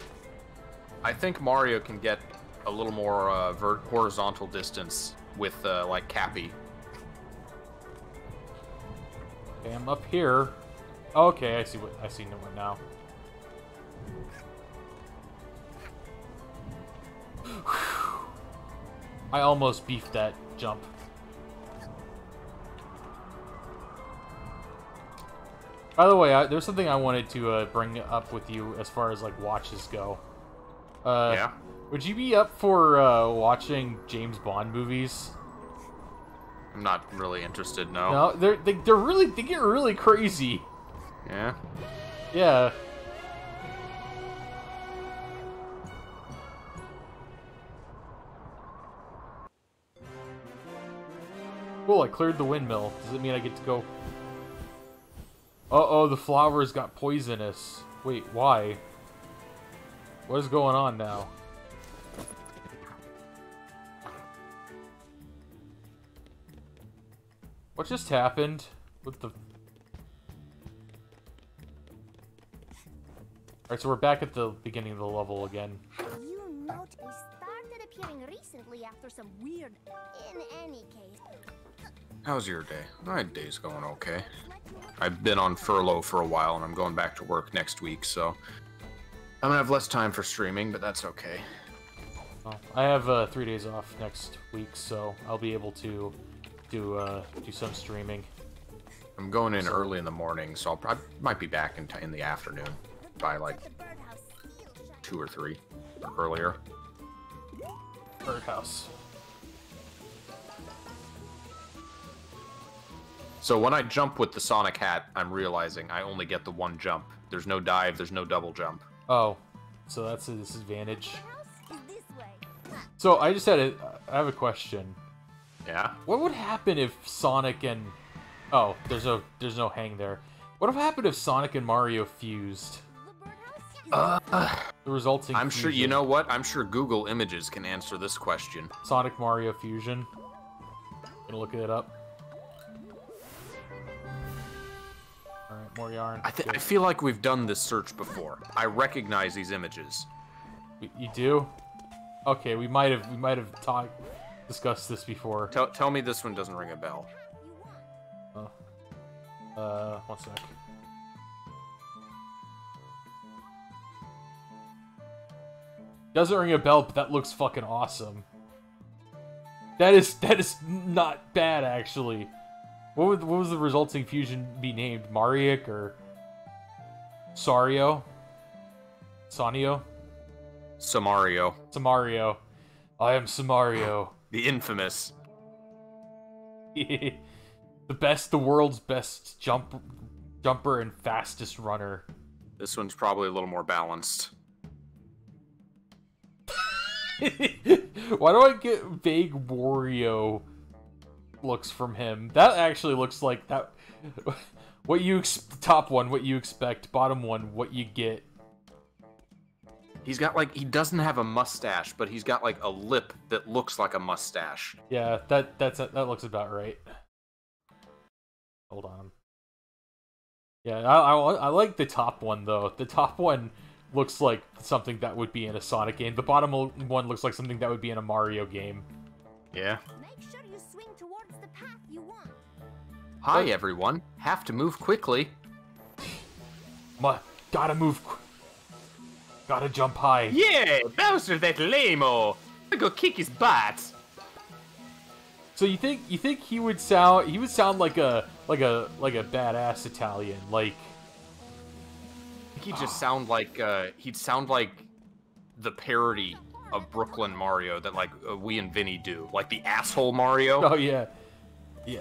I think Mario can get a little more uh, horizontal distance with uh, like Cappy. Okay, I'm up here. Okay, I see what I see no one I almost beefed that jump. By the way, I, there's something I wanted to uh, bring up with you as far as like watches go. Uh, Yeah. Would you be up for uh, watching James Bond movies? I'm not really interested. No. No, they're they, they're really they get really crazy. Yeah. Yeah. Cool, I cleared the windmill. Does it mean I get to go? Uh-oh, the flowers got poisonous. Wait, why? What is going on now? What just happened with the... Alright, so we're back at the beginning of the level again. You started appearing recently after some weird. In any case, How's your day? My day's going okay. I've been on furlough for a while and I'm going back to work next week, so I'm gonna have less time for streaming, but that's okay. Well, I have uh, three days off next week, so I'll be able to do uh, do some streaming. I'm going in early in the morning, so I'll probably might be back in, t- in the afternoon by like the birdhouse still shines. two or three or earlier. Birdhouse. So when I jump with the Sonic hat, I'm realizing I only get the one jump. There's no dive, there's no double jump. Oh, so that's a disadvantage. The house is this way. So I just had a I have a question. Yeah? What would happen if Sonic and oh, there's no there's no hang there. What would happen if Sonic and Mario fused? The Uh, The resulting I'm sure you know what? I'm sure Google Images can answer this question. Sonic Mario fusion. Gonna look it up. More yarn. I, th- I feel like we've done this search before. I recognize these images. You do? Okay, we might have we might have talked discussed this before. Tell, tell me this one doesn't ring a bell. Uh, one sec. Doesn't ring a bell, but that looks fucking awesome. That is that is not bad actually. What would what was the resulting fusion be named? Mariak or Sario? Sanio? Samario, Samario. I am Samario. the infamous. the best, the world's best jump, jumper and fastest runner. This one's probably a little more balanced. Why do I get vague Wario looks from him? That actually looks like that. What you top one, what you expect. Bottom one, what you get. He's got like he doesn't have a mustache, but he's got like a lip that looks like a mustache. Yeah, that that's that looks about right. Hold on. Yeah, I, I I like the top one though. The top one looks like something that would be in a Sonic game. The bottom one looks like something that would be in a Mario game. Yeah. Hi What? everyone. Have to move quickly. Ma, gotta move. Gotta jump high. Yeah, Bowser, that lame-o. I go kick his butt. So you think you think he would sound he would sound like a like a like a badass Italian like he'd just sound like uh, he'd sound like the parody of Brooklyn Mario that like uh, we and Vinny do, like the asshole Mario. oh yeah yeah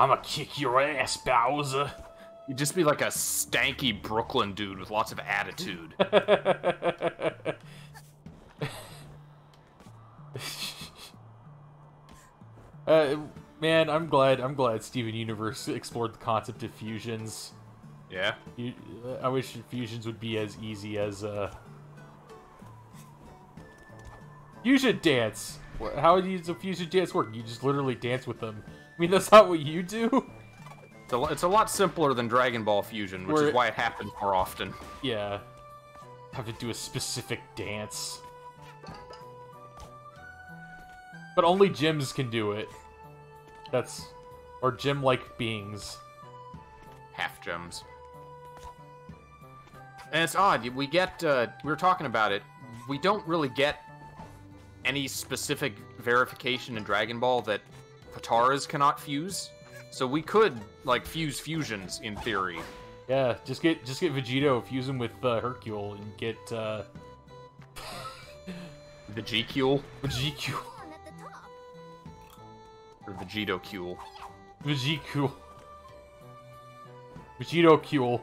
I'ma kick your ass Bowser. You'd just be like a stanky Brooklyn dude with lots of attitude. uh, man, I'm glad I'm glad Steven Universe explored the concept of fusions. yeah. You, I wish fusions would be as easy as uh fusion dance. How does a fusion dance work? You just literally dance with them. I mean, that's not what you do. It's a, it's a lot simpler than Dragon Ball Fusion, which Where- is why it happens more often. Yeah, have to do a specific dance. But only gems can do it. That's or gem-like beings. half gems. And it's odd. We get uh, we were talking about it. We don't really get any specific verification in Dragon Ball that Potaras cannot fuse. So we could like fuse fusions in theory. Yeah, just get just get Vegito, fuse him with uh, Hercule, and get uh, The G-Cule Vegicule. One at the top. or Vegito-Cule. Vegicule. Vegito Cule.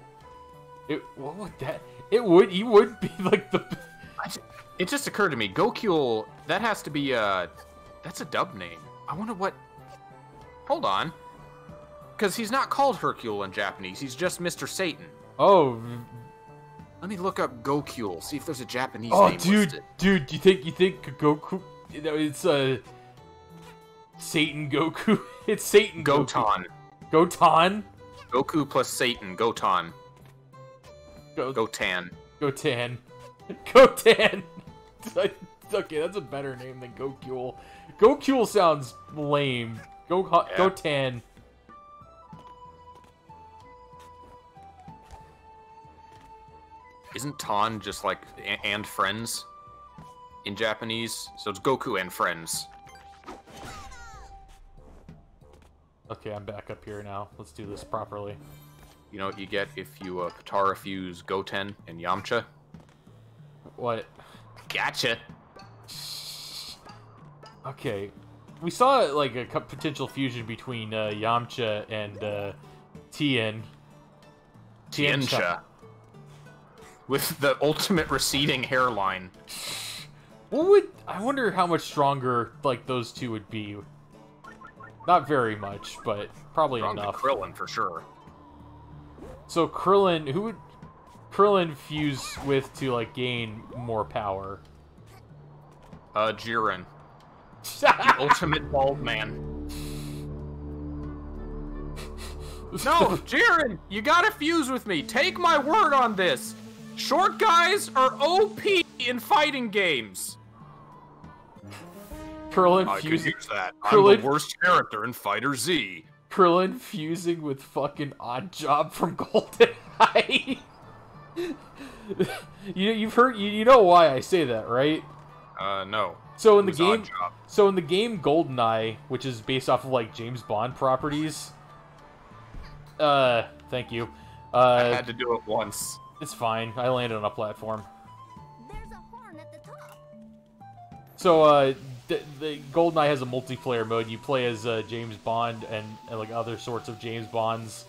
It what would that? It would. He would be like the. I It just occurred to me, Gokule, that has to be uh that's a dub name. I wonder what Hold on. Cuz he's not called Hercule in Japanese. He's just Mr. Satan. Oh, Let me look up Gokule, see if there's a Japanese oh, name dude, listed. dude. You think you think Goku? You know, it's uh, Satan Goku. It's Satan Goku. Gotan. Gotan. Goku plus Satan, Gotan. Go, Gotan. Gotan. Gotan. okay, that's a better name than Gokule. Gokule sounds lame. Go Yeah. Gotan. Isn't Tan just like and friends in Japanese? So it's Goku and friends. Okay, I'm back up here now. Let's do this properly. You know what you get if you uh, Potara fuse Goten and Yamcha? What? Gotcha. Okay, we saw like a potential fusion between uh, Yamcha and uh, Tien. Tiancha. With the ultimate receding hairline. What would I wonder how much stronger like those two would be? Not very much, but probably Wrong enough. Krillin for sure. So Krillin, who would Krillin fuse with to like gain more power? Uh, Jiren. The ultimate bald man. No, Jiren, you gotta fuse with me. Take my word on this. Short guys are OP in fighting games. Krillin I can fusing use that. Krillin- I'm the worst character in Fighter Z. Krillin fusing with fucking Odd Job from GoldenEye. you you've heard you, you know why I say that, right? Uh, no. So in the game, so in the game GoldenEye, which is based off of like James Bond properties. Uh, thank you. Uh, I had to do it once. it's fine. I landed on a platform. There's a horn at the top. So uh, the, the GoldenEye has a multiplayer mode. You play as uh, James Bond and, and like other sorts of James Bonds,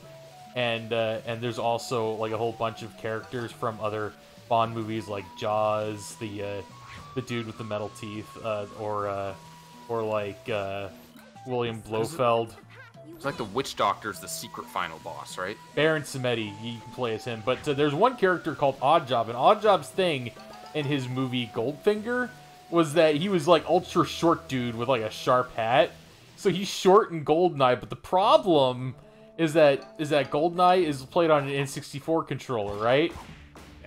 and uh, and there's also like a whole bunch of characters from other Bond movies like Jaws, the uh, the dude with the metal teeth, uh, or uh, or like uh, William Blofeld. It's like the Witch Doctor's the secret final boss, right? Baron Samedi, you can play as him. But uh, there's one character called Oddjob, and Oddjob's thing in his movie Goldfinger was that he was like ultra short dude with like a sharp hat. So he's short in Goldeneye, but the problem is that is that Goldeneye is played on an N64 controller, right?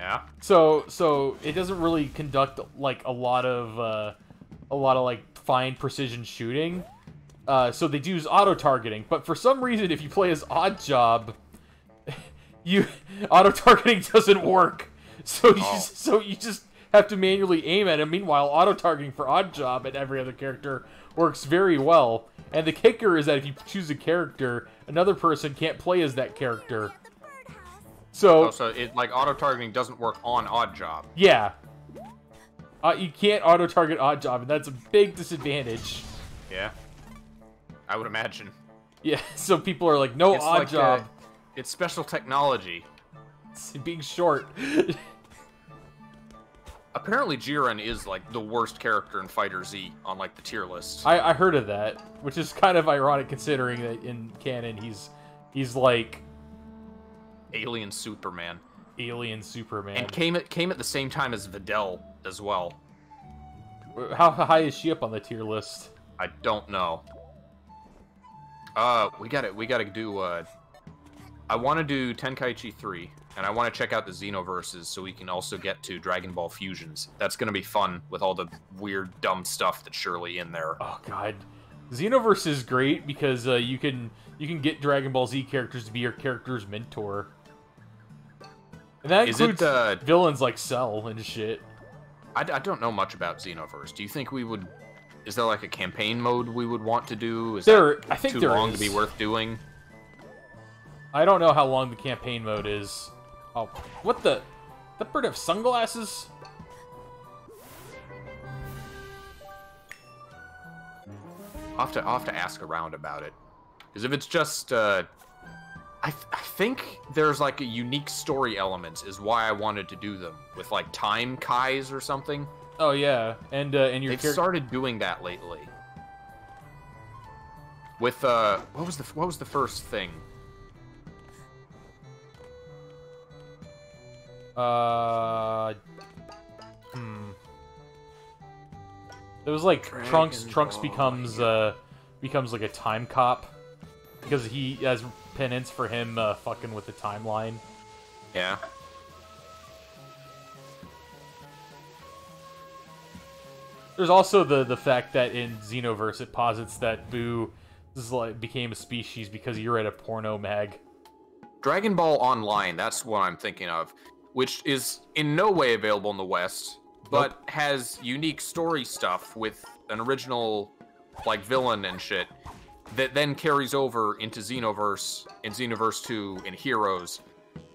Yeah. So so it doesn't really conduct like a lot of uh, a lot of like fine precision shooting. Uh, so they do use auto targeting, but for some reason, if you play as Odd Job, you auto targeting doesn't work. So you Oh. just, so you just have to manually aim at him. Meanwhile, auto targeting for Odd Job and every other character works very well. And the kicker is that if you choose a character, another person can't play as that character. So Oh, so it like auto targeting doesn't work on Odd Job. yeah, uh, you can't auto target Odd Job, and that's a big disadvantage. Yeah. I would imagine. Yeah, so people are like, no It's Odd like, Job. uh, it's special technology. It's being short. Apparently, Jiren is like the worst character in Fighter Z on like the tier list. I, I heard of that, which is kind of ironic considering that in canon he's he's like Alien Superman, alien Superman. and came at came at the same time as Videl as well. How high is she up on the tier list? I don't know. Uh, we got to We got to do. Uh, I want to do Tenkaichi three, and I want to check out the Xenoverses so we can also get to Dragon Ball Fusions. That's gonna be fun with all the weird, dumb stuff that's surely in there. Oh god, Xenoverse is great because uh, you can you can get Dragon Ball Z characters to be your character's mentor, and that Is it, uh, villains like Cell and shit. I, I don't know much about Xenoverse. Do you think we would? Is there like a campaign mode we would want to do? Is There- that I think too there long is. to be worth doing? I don't know how long the campaign mode is. Oh, what the? That bird have sunglasses? I'll have to, I'll have to ask around about it. Because if it's just, uh, I, th- I think there's like a unique story element is why I wanted to do them with like time kais or something. Oh yeah, and uh, and your They've started doing that lately. With uh, what was the what was the first thing? Uh, hmm. It was like Trunks. Dragon Trunks Ball, becomes uh becomes like a time cop because he has penance for him uh, fucking with the timeline. Yeah. There's also the the fact that in Xenoverse it posits that Boo is like became a species because you're at a porno mag. Dragon Ball Online, that's what I'm thinking of, which is in no way available in the West, but has unique story stuff with an original like villain and shit that then carries over into Xenoverse and Xenoverse 2 and Heroes.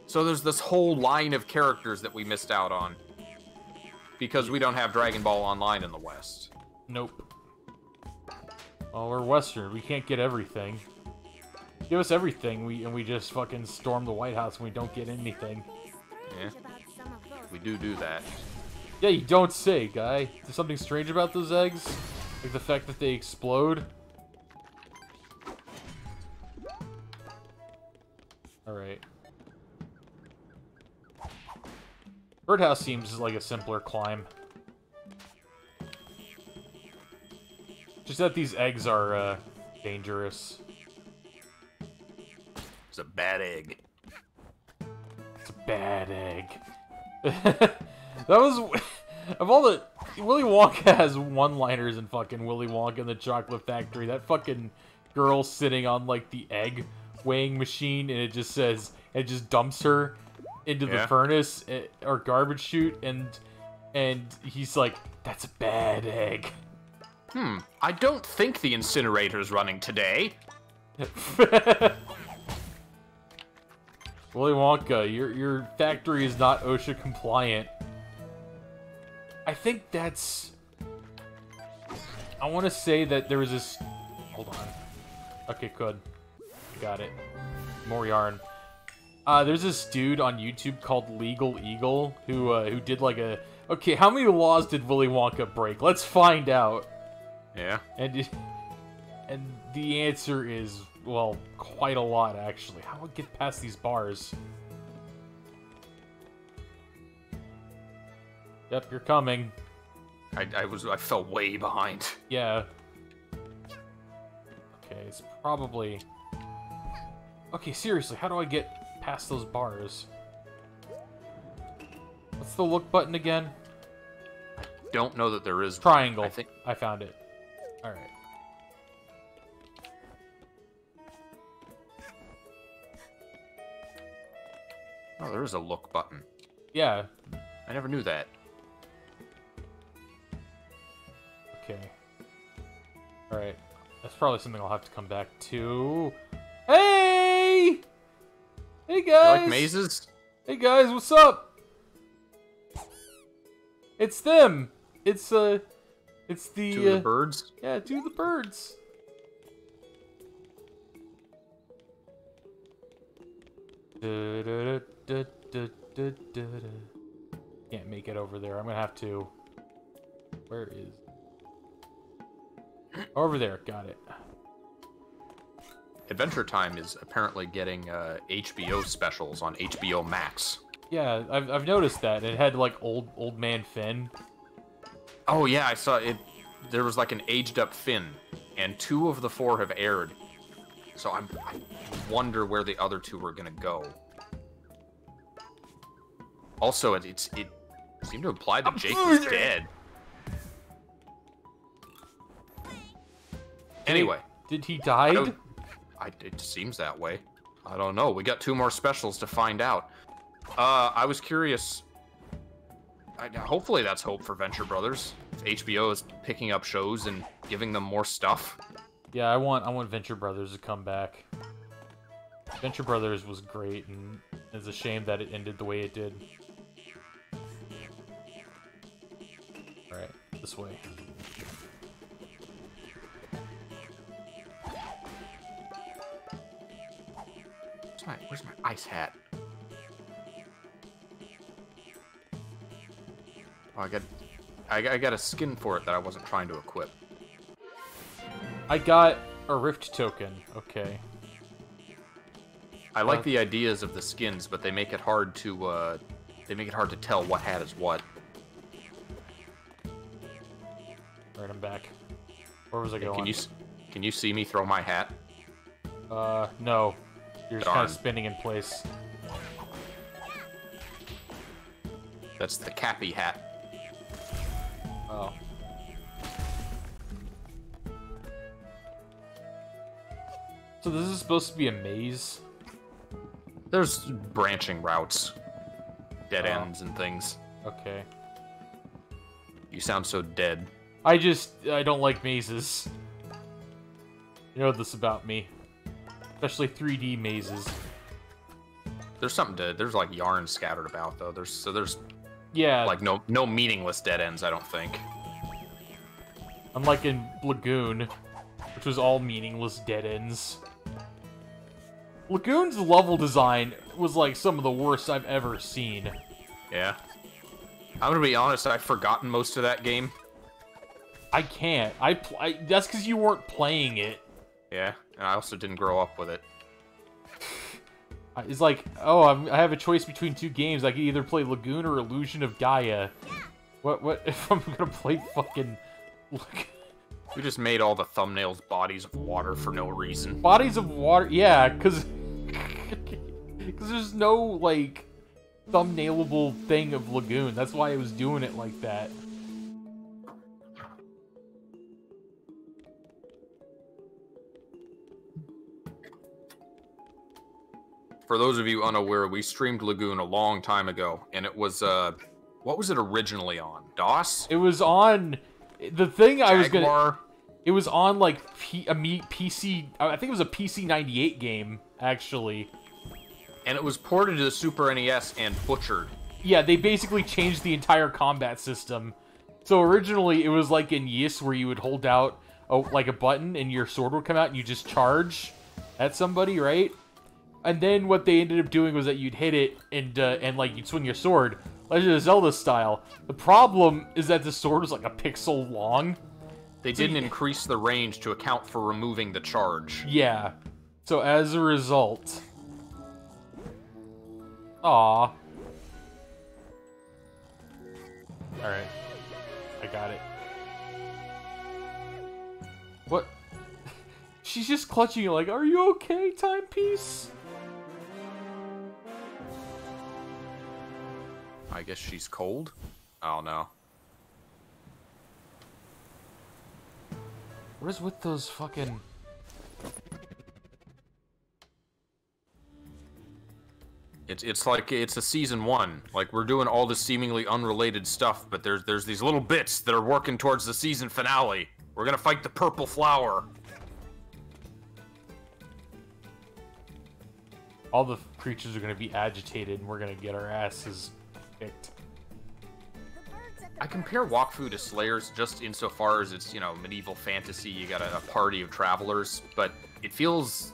So there's this whole line of characters that we missed out on because we don't have Dragon Ball Online in the West. Nope. Well, we're Western. We can't get everything. Give us everything, we and we just fucking storm the White House and we don't get anything. Yeah. About some of those We do do that. Yeah, you don't say, guy. There's something strange about those eggs? Like the fact that they explode? Alright. Birdhouse seems like a simpler climb. Just that these eggs are, uh, dangerous. It's a bad egg. It's a bad egg. that was of all the Willy Wonka has one-liners in fucking Willy Wonka and the Chocolate Factory. That fucking girl sitting on like the egg weighing machine, and it just says it just dumps her into the Yeah. furnace eh, or garbage chute, and and he's like, "That's a bad egg." Hmm, I don't think the incinerator's running today. Willy Wonka, your your factory is not OSHA compliant. I think that's. I want to say that there was this. Hold on. Okay, good. Got it. More yarn. Uh, there's this dude on YouTube called Legal Eagle who uh, who did like a. Okay, how many laws did Willy Wonka break? Let's find out. Yeah. And it, and the answer is well, quite a lot actually. How do I get past these bars? Yep, you're coming. I, I was I fell way behind. Yeah. Okay, it's probably. Okay, seriously, how do I get past those bars? What's the look button again? I Don't know that there is Triangle. I think I found it. Alright. oh there is a look button. Yeah, I never knew that. Okay. Alright. That's probably something I'll have to come back to. Hey! Hey You guys! like mazes? Hey guys, what's up? It's them. It's uh it's the, Two of uh, the birds? Yeah, two of the birds. Can't make it over there. I'm gonna have to. Where is? Over there. Got it. Adventure Time is apparently getting uh, HBO specials on HBO Max. Yeah, I've I've noticed that it had like old old man Finn. Oh yeah, I saw it. There was like an aged up Finn, and two of the four have aired. So I'm, I wonder where the other two were gonna go. Also, it, it's it seemed to imply that Jake was dead. Anyway, Did he I died? don't- I, it seems that way. I don't know. We got two more specials to find out. Uh, I was curious. I, hopefully, that's hope for Venture Brothers. HBO is picking up shows and giving them more stuff. Yeah, I want I want Venture Brothers to come back. Venture Brothers was great, and it's a shame that it ended the way it did. All right, this way. Where's my, where's my ice hat? Oh, I got, I, got- I got a skin for it that I wasn't trying to equip. I got a Rift token. Okay. I like Uh, the ideas of the skins, but they make it hard to, uh, they make it hard to tell what hat is what. All right, I'm back. Where was I Hey, going? Can you, can you see me throw my hat? Uh, no. You're just kind of spinning in place. That's the Cappy hat. Oh. So this is supposed to be a maze. There's branching routes, dead Oh. ends, and things. Okay. You sound so dead. I just I don't like mazes. You know this about me. Especially 3D mazes. There's something to. There's like yarn scattered about though. There's so there's Yeah, like no no meaningless dead ends. I don't think. unlike in Lagoon, which was all meaningless dead ends. Lagoon's level design was like some of the worst I've ever seen. Yeah. I'm gonna be honest. I've forgotten most of that game. I can't. I, pl- I that's because you weren't playing it. Yeah, and I also didn't grow up with it. I- It's like, oh, I'm, I have a choice between two games. I can either play Lagoon or Illusion of Gaia. What? What if I'm gonna play fucking Lag- We just made all the thumbnails bodies of water for no reason. Bodies of Water? Yeah, because because there's no like thumbnailable thing of Lagoon. That's why I was doing it like that. For those of you unaware, we streamed Lagoon a long time ago, and it was uh, what was it originally on? DOS. It was on the thing I was gonna. It was on like P, a me PC. I think it was a PC 98 game actually. and it was ported to the Super NES and butchered. Yeah, they basically changed the entire combat system. So originally it was like in Ys where you would hold out a, like a button and your sword would come out and you just charge at somebody, right? And then what they ended up doing was that you'd hit it and uh, and like you'd swing your sword, Legend of Zelda style. The problem is that the sword was like a pixel long. They So didn't you- increase the range to account for removing the charge. Yeah. So as a result, Aw. Alright. I got it. What? She's just clutching you like, are you okay, timepiece? I guess she's cold. I don't know. What is with those fucking... It's it's like it's a season one. Like we're doing all this seemingly unrelated stuff, but there's there's these little bits that are working towards the season finale. We're gonna fight the purple flower. All the creatures are gonna be agitated, and we're gonna get our asses kicked. The birds at the I compare Wakfu to Slayers just insofar as it's, you know, medieval fantasy, you got a, a party of travelers, but it feels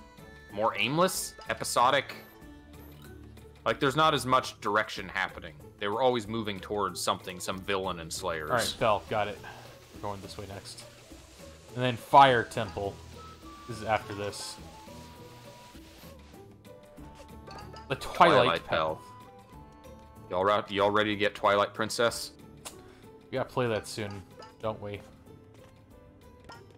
more aimless, episodic. Like there's not as much direction happening. They were always moving towards something, some villain in Slayers. All right, Bell, got it. We're going this way next. And then Fire Temple. This is after this. The Twilight, Twilight Bell. Y'all, ra- y'all ready to get Twilight Princess? We gotta play that soon, don't we?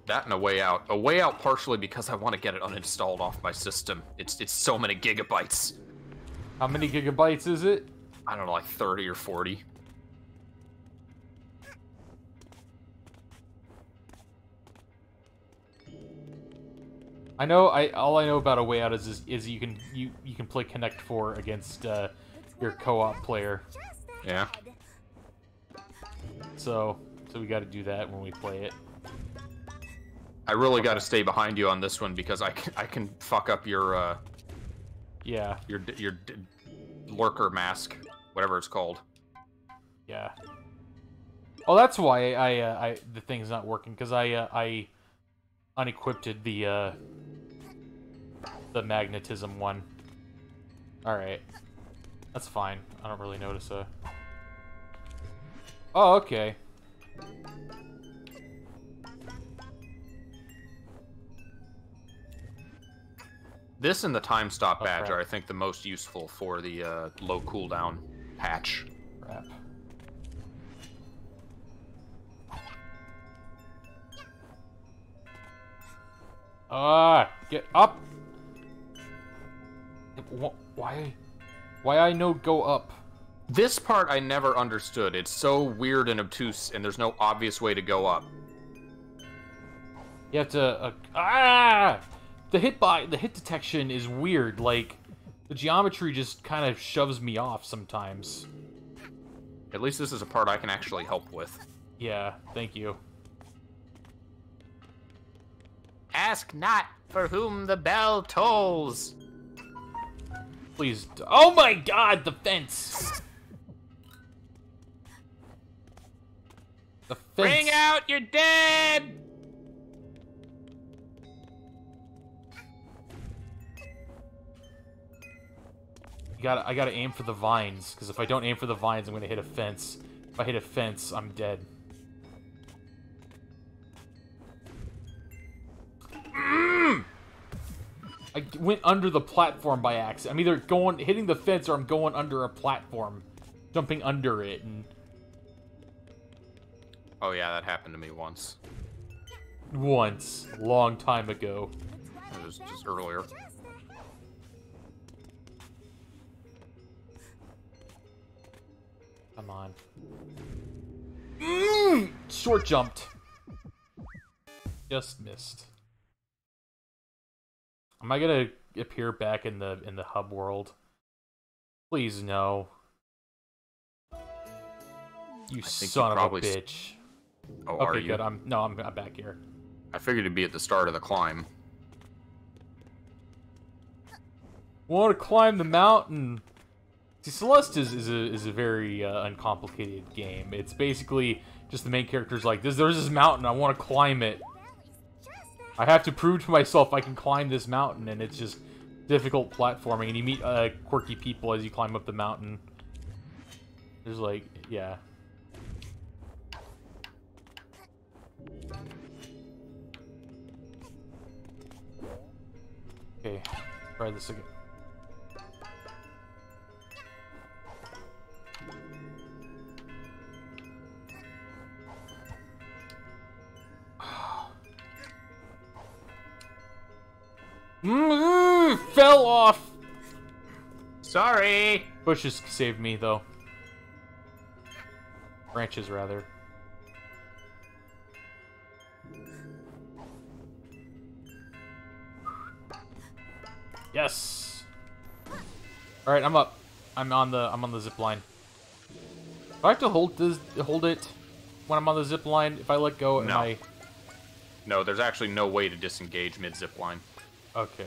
That and a way out. A way out partially because I want to get it uninstalled off my system. It's it's so many gigabytes. How many gigabytes is it? I don't know, like 30 or 40. I know. I all I know about a way out is is, is you can you you can play Connect Four against uh, your co-op player. Yeah. So so we got to do that when we play it. I really got to stay behind you on this one because I can, I can fuck up your uh Yeah, your your d- lurker mask, whatever it's called. yeah. Oh, that's why I uh, I the thing's not working because I uh, I unequipped the uh, the magnetism one. All right, that's fine. I don't really notice a. Oh, okay. This and the time stop Oh, badge crap. are I think the most useful for the uh, low cooldown patch. Crap. Ah, get up. Wh- Why? Why I no go up? This part I never understood. It's so weird and obtuse, and there's no obvious way to go up. You have to. Uh, ah! The hit by the hit detection is weird. Like the geometry just kind of shoves me off sometimes. At least this is a part I can actually help with. Yeah, thank you. Ask not for whom the bell tolls. Please. Oh my God! The fence. The fence. Bring out your dead! You gotta, I gotta aim for the vines, because if I don't aim for the vines, I'm gonna hit a fence. If I hit a fence, I'm dead. Mm! I went under the platform by accident. I'm either going, hitting the fence, or I'm going under a platform, jumping under it, and Oh yeah, that happened to me once. once, long time ago. It was just earlier. Come on. Mm! Short jumped. Just missed. Am I gonna appear back in the in the hub world? Please no. You son of a bitch. Oh, are Okay, you? good. I'm no, I'm, I'm back here. I figured it'd be at the start of the climb. Want to climb the mountain? See, Celeste is, is a is a very uh, uncomplicated game. It's basically just the main character's like, there's there's this mountain. I want to climb it. I have to prove to myself I can climb this mountain, and it's just difficult platforming. And you meet uh, quirky people as you climb up the mountain. There's like, yeah. Okay, try this again. Mm, fell off. Sorry. Bushes saved me though. Branches rather. Yes. All right, I'm up. I'm on the I'm on the zip line. Do I have to hold this hold it when I'm on the zip line? If I let go, am No. I No, there's actually no way to disengage mid zip line. Okay?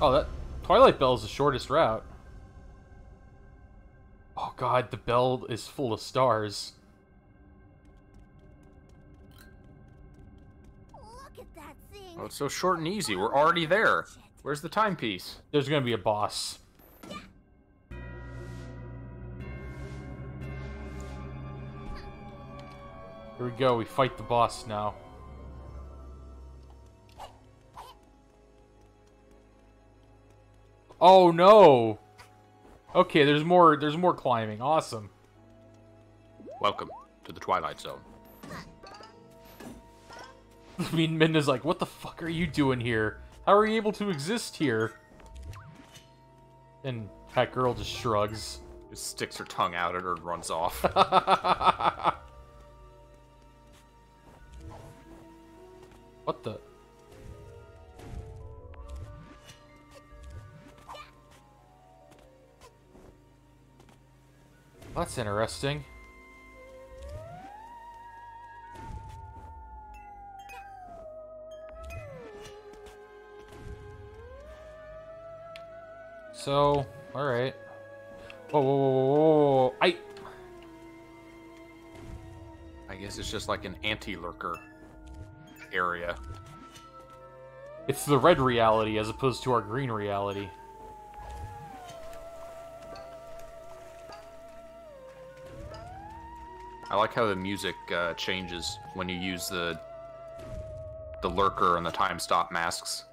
Oh, that Twilight Bell is the shortest route. Oh god, the bell is full of stars. Look at that thing. Oh, it's so short and easy. We're already there. Where's the timepiece? There's gonna be a boss. We go, we fight the boss now. Oh no! Okay, there's more there's more climbing. Awesome. Welcome to the Twilight Zone. I mean Midna's like, what the fuck are you doing here? How are you able to exist here? And that girl just shrugs. Just sticks her tongue out at her and runs off. what the? That's interesting. So, alright. Whoa, whoa, whoa, whoa. I... I guess it's just like an anti-lurker area. It's the red reality as opposed to our green reality. I like how the music uh, changes when you use the the lurker and the time stop masks.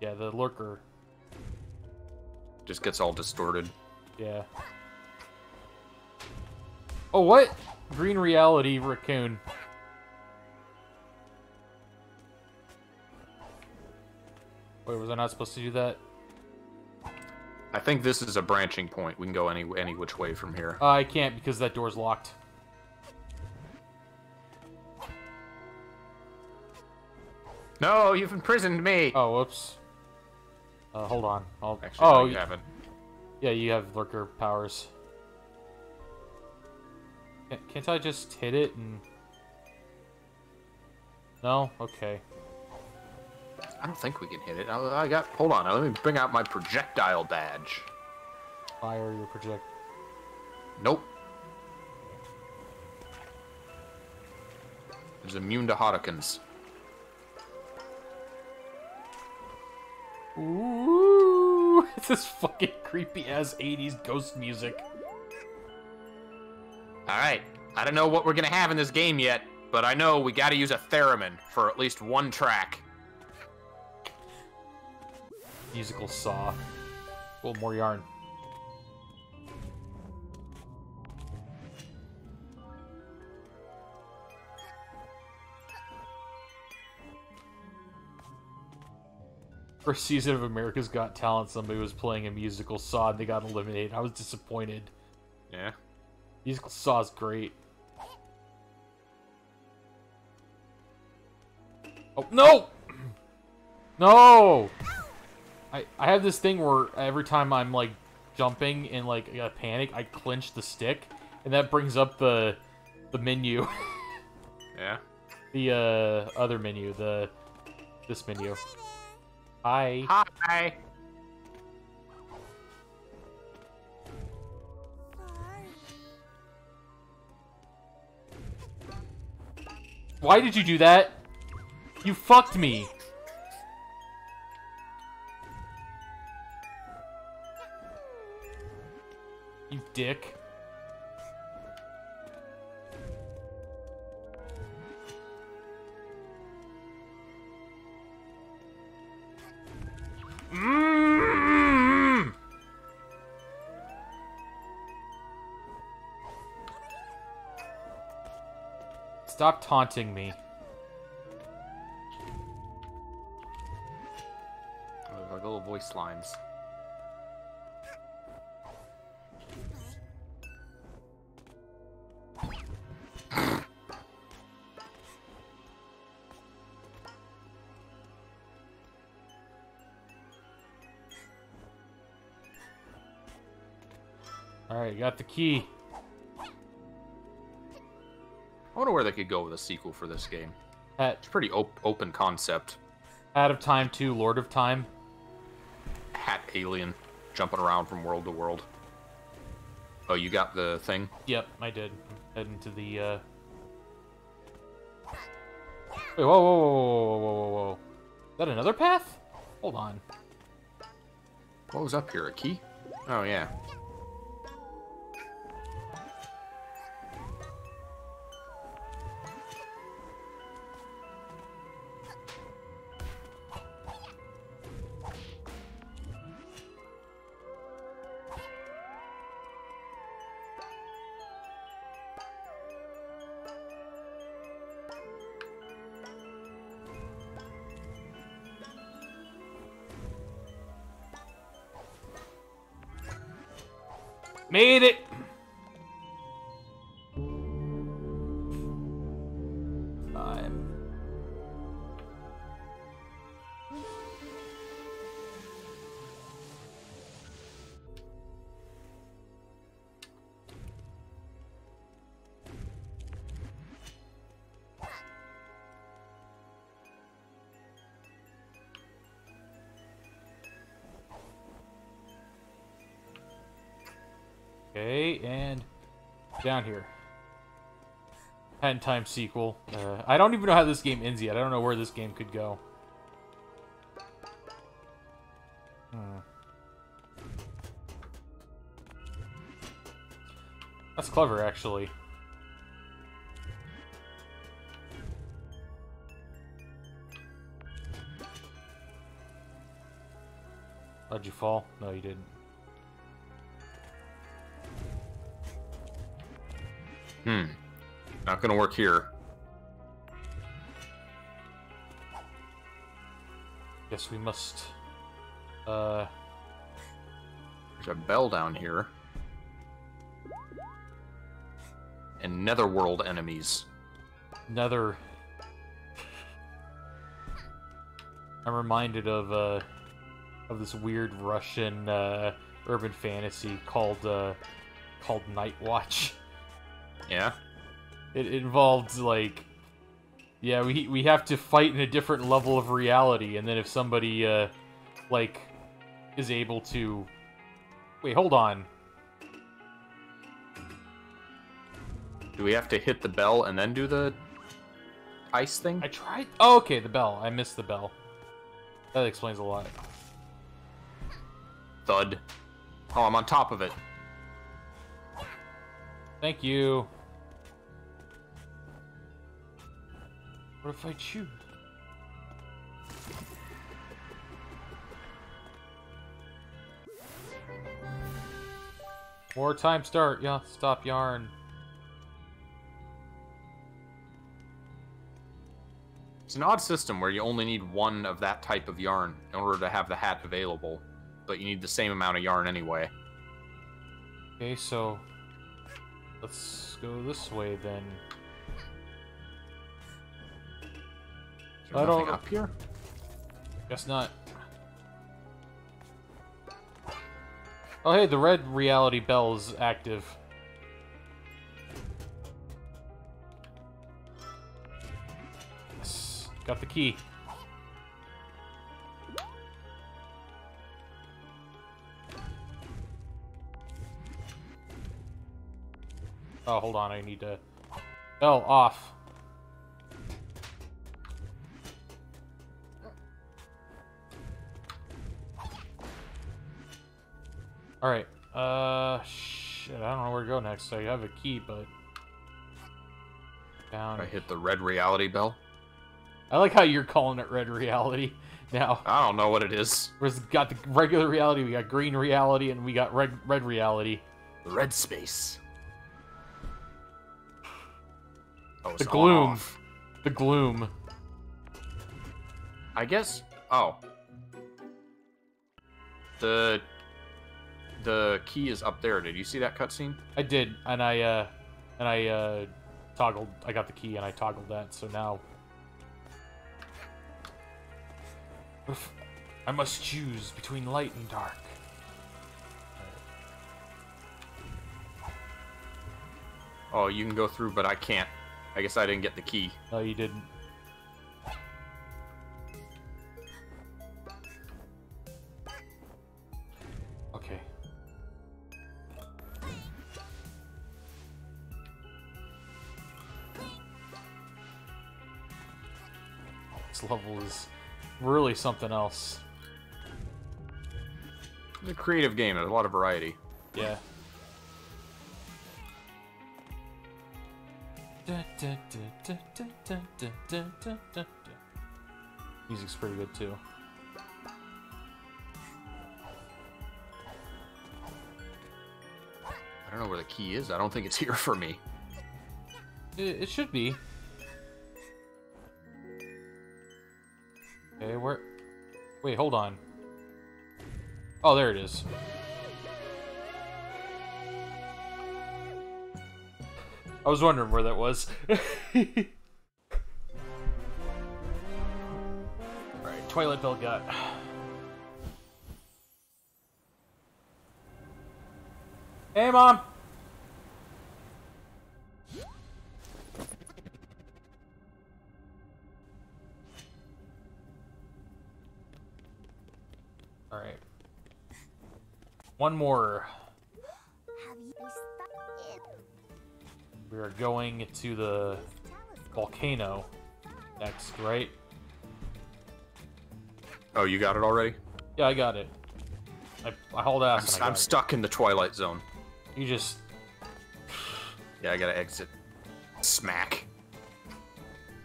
Yeah, the lurker. Just gets all distorted. Yeah. Oh, what? Green reality raccoon. Wait, was I not supposed to do that? I think this is a branching point. We can go any any which way from here. Uh, I can't because that door's locked. No, you've imprisoned me. Oh, whoops. Uh, hold on. I'll... Actually, oh, no, you haven't. yeah, you have lurker powers. Can't, can't I just hit it and... No? Okay. I don't think we can hit it. I, I got. Hold on. Let me bring out my projectile badge. Fire your project. Nope. It's immune to Hodikins. Ooh, it's this fucking creepy ass 80s ghost music. All right. I don't know what we're gonna have in this game yet, but I know we got to use a theremin for at least one track. Musical saw. Well, more yarn. First season of America's Got Talent, somebody was playing a musical saw and they got eliminated. I was disappointed. Yeah. Musical saw is great. Oh no! No! I I have this thing where every time I'm like jumping in like a panic, I clench the stick, and that brings up the the menu, Yeah. the uh other menu, the this menu. Hi. Hi. Why did you do that? You fucked me. Dick. Stop taunting me. Oh, like little voice lines. Got the key. I wonder where they could go with a sequel for this game. Hat, It's pretty op- open concept. Hat of Time 2, Lord of Time. Hat alien jumping around from world to world. Oh, you got the thing? Yep, I did. Heading to the, uh... Wait, whoa, whoa, whoa, whoa, whoa, whoa, whoa. Is that another path? Hold on. What was up here? A key? Oh, yeah. Down here. Hand time sequel. Uh, I don't even know how this game ends yet. I don't know where this game could go. Hmm. That's clever, actually. How'd you fall? No, you didn't. Hmm. Not gonna work here. Guess we must. Uh, There's a bell down here. And netherworld enemies. Nether. I'm reminded of uh, of this weird Russian uh, urban fantasy called uh, called Night Watch. Yeah? It, involved like, yeah, we we have to fight in a different level of reality, and then if somebody uh, like is able to, wait, hold on, Do we have to hit the bell and then do the ice thing? I tried. Oh, okay, the bell. I missed the bell. That explains a lot. Thud. Oh, I'm on top of it. Thank you. What if I choose? More time start. Yeah, stop yarn. It's an odd system where you only need one of that type of yarn in order to have the hat available, but you need the same amount of yarn anyway. Okay, so let's go this way then. Is there I nothing up here? Guess not. Oh, hey, the red reality bell is active. Yes, got the key. Oh, hold on, I need to... Bell off. Alright, uh, shit, I don't know where to go next. I have a key, but... Down. I hit the red reality bell. I like how you're calling it red reality now. I don't know what it is. Where's got the regular reality, we got green reality, and we got red red reality. The red space. Oh, The gloom. The gloom. I guess. Oh. The the key is up there. Did you see that cutscene? I did, and I uh, and I uh, toggled. I got the key, and I toggled that. So now, Oof. I must choose between light and dark. Oh, you can go through, but I can't. I guess I didn't get the key. No, you didn't. Level is really something else. It's a creative game. There's a lot of variety. Yeah. Music's pretty good too. I don't know where the key is. I don't think it's here for me. It, it should be. Okay, where? Wait, hold on. Oh, there it is. I was wondering where that was. Alright, Twilight Bell got. Hey, Mom! One more. Have you stuck in We are going to the volcano next, right? Oh, you got it already? Yeah, I got it. I, I hauled I'm, and I I'm got stuck in the Twilight Zone. You just... Yeah, I gotta exit. Smack.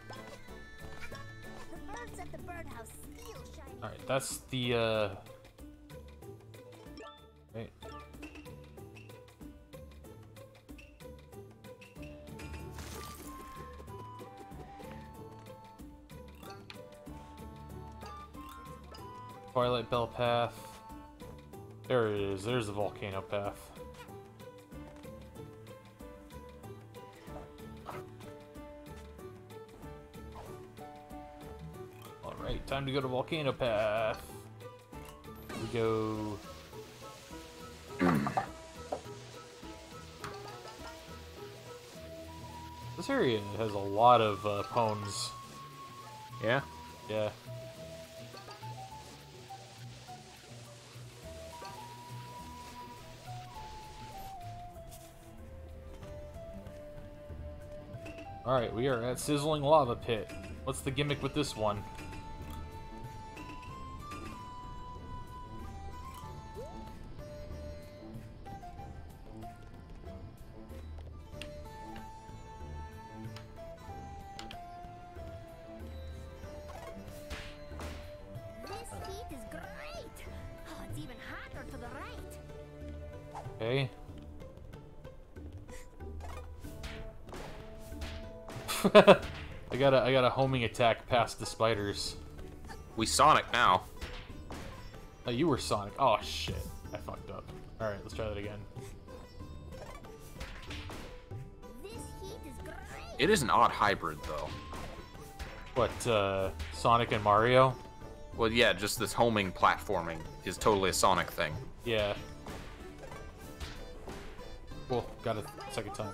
The birds at the birdhouse still shine. Alright, that's the, uh... Bell Path. There it is. There's the volcano path. Alright, time to go to volcano path. Here we go. this area has a lot of uh, Pons. Yeah? Yeah. Alright, we are at Sizzling Lava Pit. What's the gimmick with this one? Got a I got a homing attack past the spiders. We Sonic now. Oh, you were Sonic. Oh shit, I fucked up. All right, let's try that again. This heat is great. It is an odd hybrid, though. What, uh, Sonic and Mario? Well, yeah, just this homing platforming is totally a Sonic thing. Yeah. Cool, got it second time.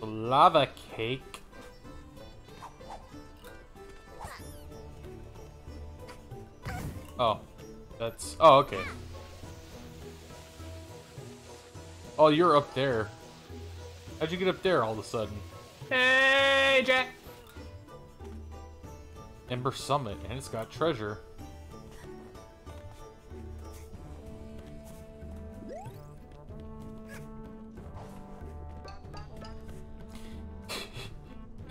Lava cake. Oh, okay. Oh, you're up there. How'd you get up there all of a sudden? Hey, Jack! Ember Summit, and it's got treasure.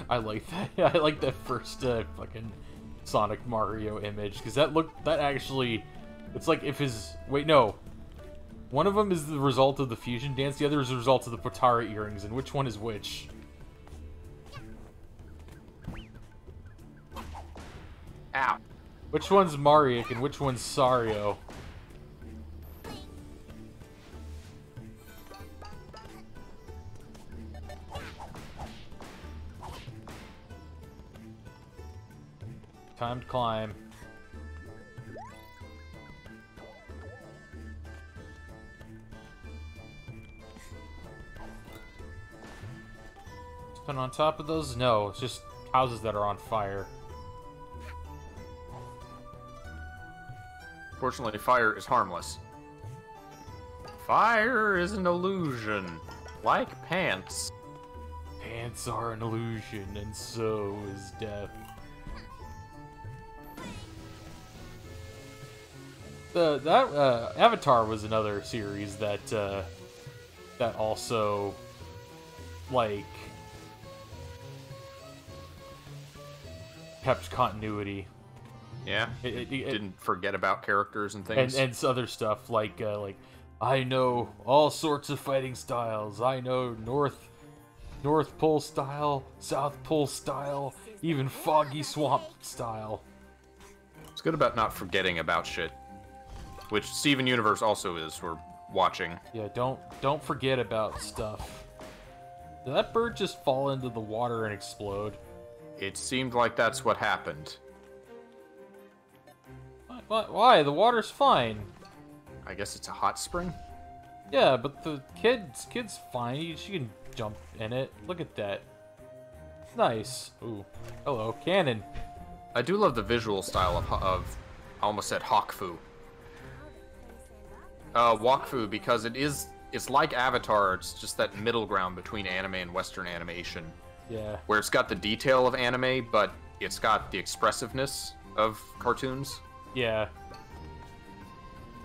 I like that. I like that first uh, fucking Sonic Mario image because that looked that actually. It's like if his wait no, one of them is the result of the fusion dance, the other is the result of the Potara earrings, and which one is which? Ow. Which one's Mariek and which one's Sario? Time to climb. Jumping on top of those? No, it's just houses that are on fire. Fortunately, fire is harmless. Fire is an illusion, like pants. Pants are an illusion, and so is death. The that uh, Avatar was another series that uh, that also like kept continuity. Yeah, It, it, it- didn't forget about characters and and things. and s- other stuff like uh, like I know all sorts of fighting styles. I know North North Pole style, South Pole style, even Foggy Swamp style. It's good about not forgetting about shit, which Steven Universe also is. We're watching. Yeah, don't don't forget about stuff. Did that bird just fall into the water and explode? It seemed like that's what happened. Why- Why? why? The water's fine. I guess it's a hot spring. Yeah, but the kid's kid's fine. She can jump in it. Look at that. It's Nice. Ooh. Hello, cannon. I do love the visual style of, of I almost said Hawkfu. Uh, Wakfu because it is it's like Avatar. It's just that middle ground between anime and Western animation, Yeah. where it's got the detail of anime, but it's got the expressiveness of cartoons. Yeah.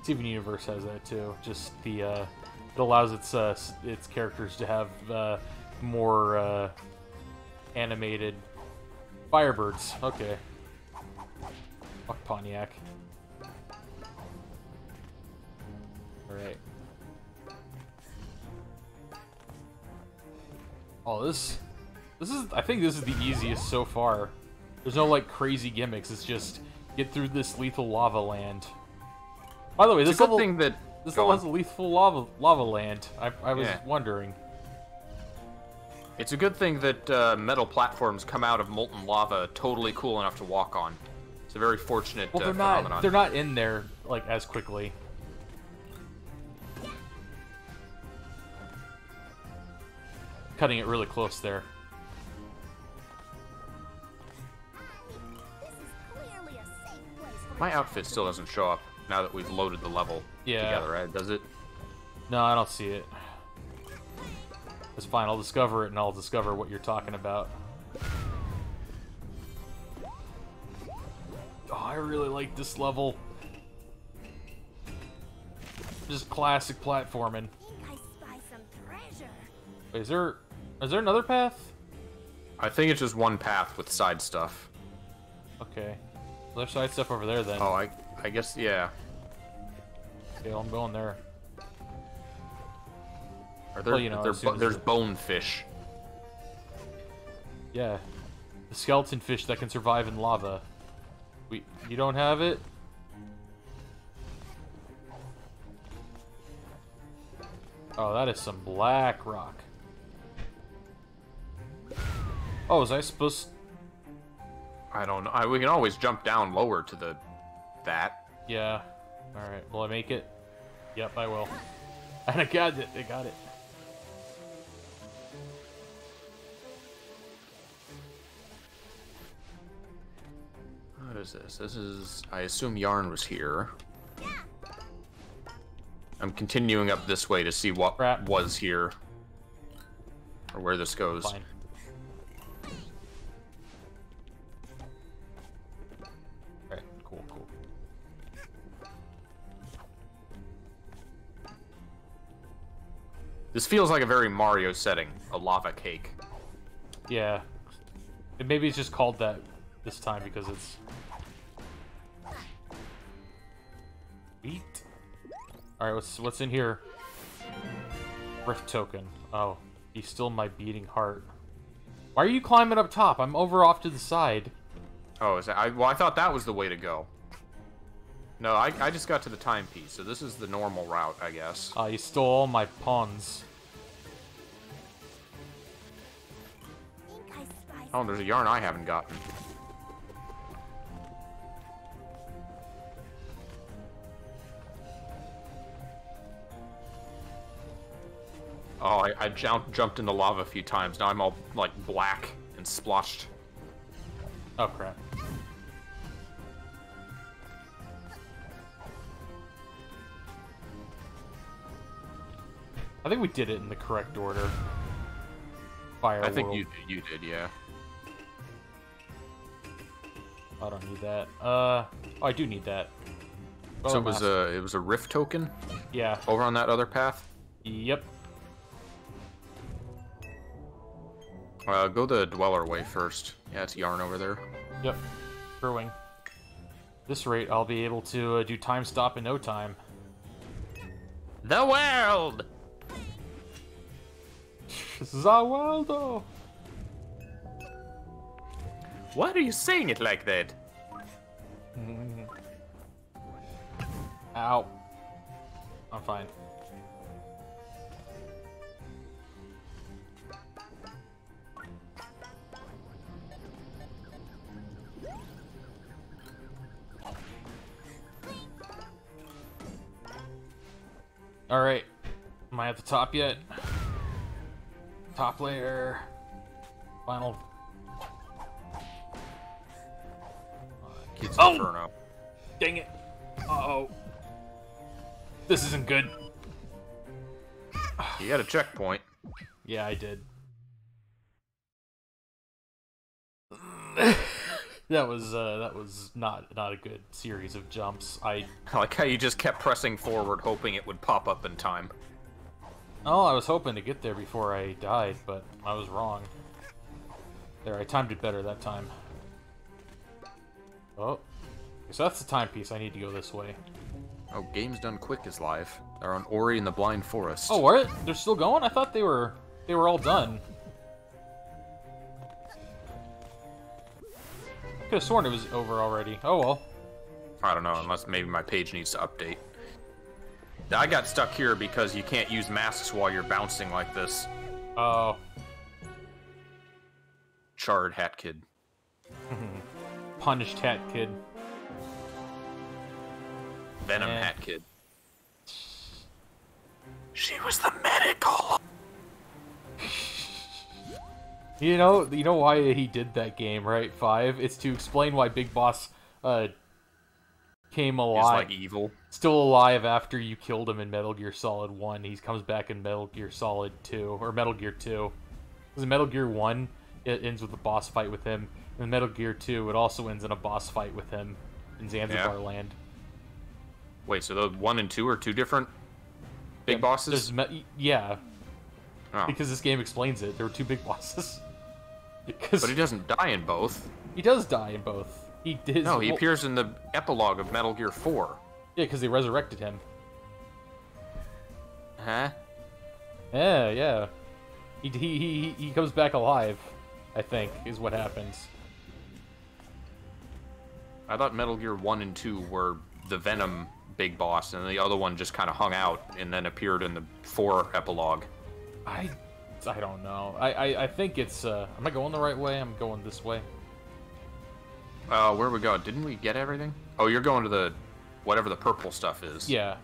Steven Universe has that too. Just the uh, it allows its uh, its characters to have uh, more uh, animated Firebirds. Okay. Fuck Pontiac. All right. Oh, this this is I think this is the easiest so far. There's no like crazy gimmicks. It's just get through this lethal lava land. By the way, It's this a good level thing that this level on. has a lethal lava lava land. I, I was Yeah. wondering. It's a good thing that uh, metal platforms come out of molten lava totally cool enough to walk on. It's a very fortunate Well, uh, they're phenomenon. not they're not in there like as quickly. Cutting it really close there. My outfit still doesn't show up now that we've loaded the level Yeah. together, right? Does it? No, I don't see it. It's fine. I'll discover it, and I'll discover what you're talking about. Oh, I really like this level. Just classic platforming. think I spy some treasure. Wait, is there is there another path? I think it's just one path with side stuff. Okay. Left side stuff over there then. Oh, I I guess yeah. Yeah, I'm going there. Are there, Well, you know, there bo- there's the- bonefish. Yeah. The skeleton fish that can survive in lava. We you don't have it? Oh, that is some black rock. Oh, was I supposed I don't know. I, we can always jump down lower to the that. Yeah. Alright, will I make it? Yep, I will. And I got it, I got it. What is this? This is. I assume Yarn was here. I'm continuing up this way to see what Crap. was here. Or where this goes. Fine. This feels like a very Mario setting. A lava cake. Yeah. And maybe it's just called that this time because it's Beat? Alright, what's what's in here? Rift token. Oh, he's still my beating heart. Why are you climbing up top? I'm over off to the side. Oh, is that? I, well, I thought that was the way to go. No, I, I just got to the timepiece, so this is the normal route, I guess. Ah, you stole all my Pons. Think I spy Oh, there's a yarn I haven't gotten. Oh, I, I jumped jumped in the lava a few times. Now I'm all like black and splotched. Oh crap. I think we did it in the correct order. Fire I think World. you you did, yeah. I don't need that. Uh, oh, I do need that. so Oh, it was mask. a it was a rift token Yeah. over on that other path. Yep. Uh, go the dweller way first. Yeah, it's yarn over there. Yep. Brewing. This rate, I'll be able to uh, do time stop in no time. The world. Zawaldo! Why are you saying it like that? Ow. I'm fine. Alright. Am I at the top yet? Top layer. Final. Kids Oh! Inferno. Dang it. Uh oh. This isn't good. You got a checkpoint. Yeah, I did. that was uh, that was not not a good series of jumps. I I like how you just kept pressing forward, hoping it would pop up in time. Oh, I was hoping to get there before I died, but I was wrong. There, I timed it better that time. Oh, so that's the timepiece. I need to go this way. Oh, Games Done Quick is live. They're on Ori and the Blind Forest. Oh, what? They're still going? I thought they were they were all done. Could have sworn it was over already. Oh well. I don't know, unless maybe my page needs to update. I got stuck here because you can't use masks while you're bouncing like this. Oh, Charred Hat Kid. punished hat kid. Venom Eh. Hat Kid. She was the medical. You know, you know why he did that game, right? Five. It's to explain why Big Boss uh came He's alive, like evil. still alive after you killed him in Metal Gear Solid One. He comes back in Metal Gear Solid Two or Metal Gear Two. Because in Metal Gear One, it ends with a boss fight with him. In Metal Gear Two, it also ends in a boss fight with him in Zanzibar Yeah. Land. Wait, so the one and two are two different big Yeah, bosses? yeah, Oh. because this game explains it. There were two big bosses. Because But he, doesn't die in both. He does die in both. He did. No, he appears in the epilogue of Metal Gear 4. Yeah, because they resurrected him. Huh? Yeah, yeah. He, he, he, he comes back alive, I think, is what happens. I thought Metal Gear 1 and 2 were the Venom big boss, and the other one just kind of hung out and then appeared in the 4 epilogue. I I don't know. I, I, I think it's, uh, am I going the right way? I'm going this way. Uh, where we go? Didn't we get everything? Oh, you're going to the whatever the purple stuff is. Yeah.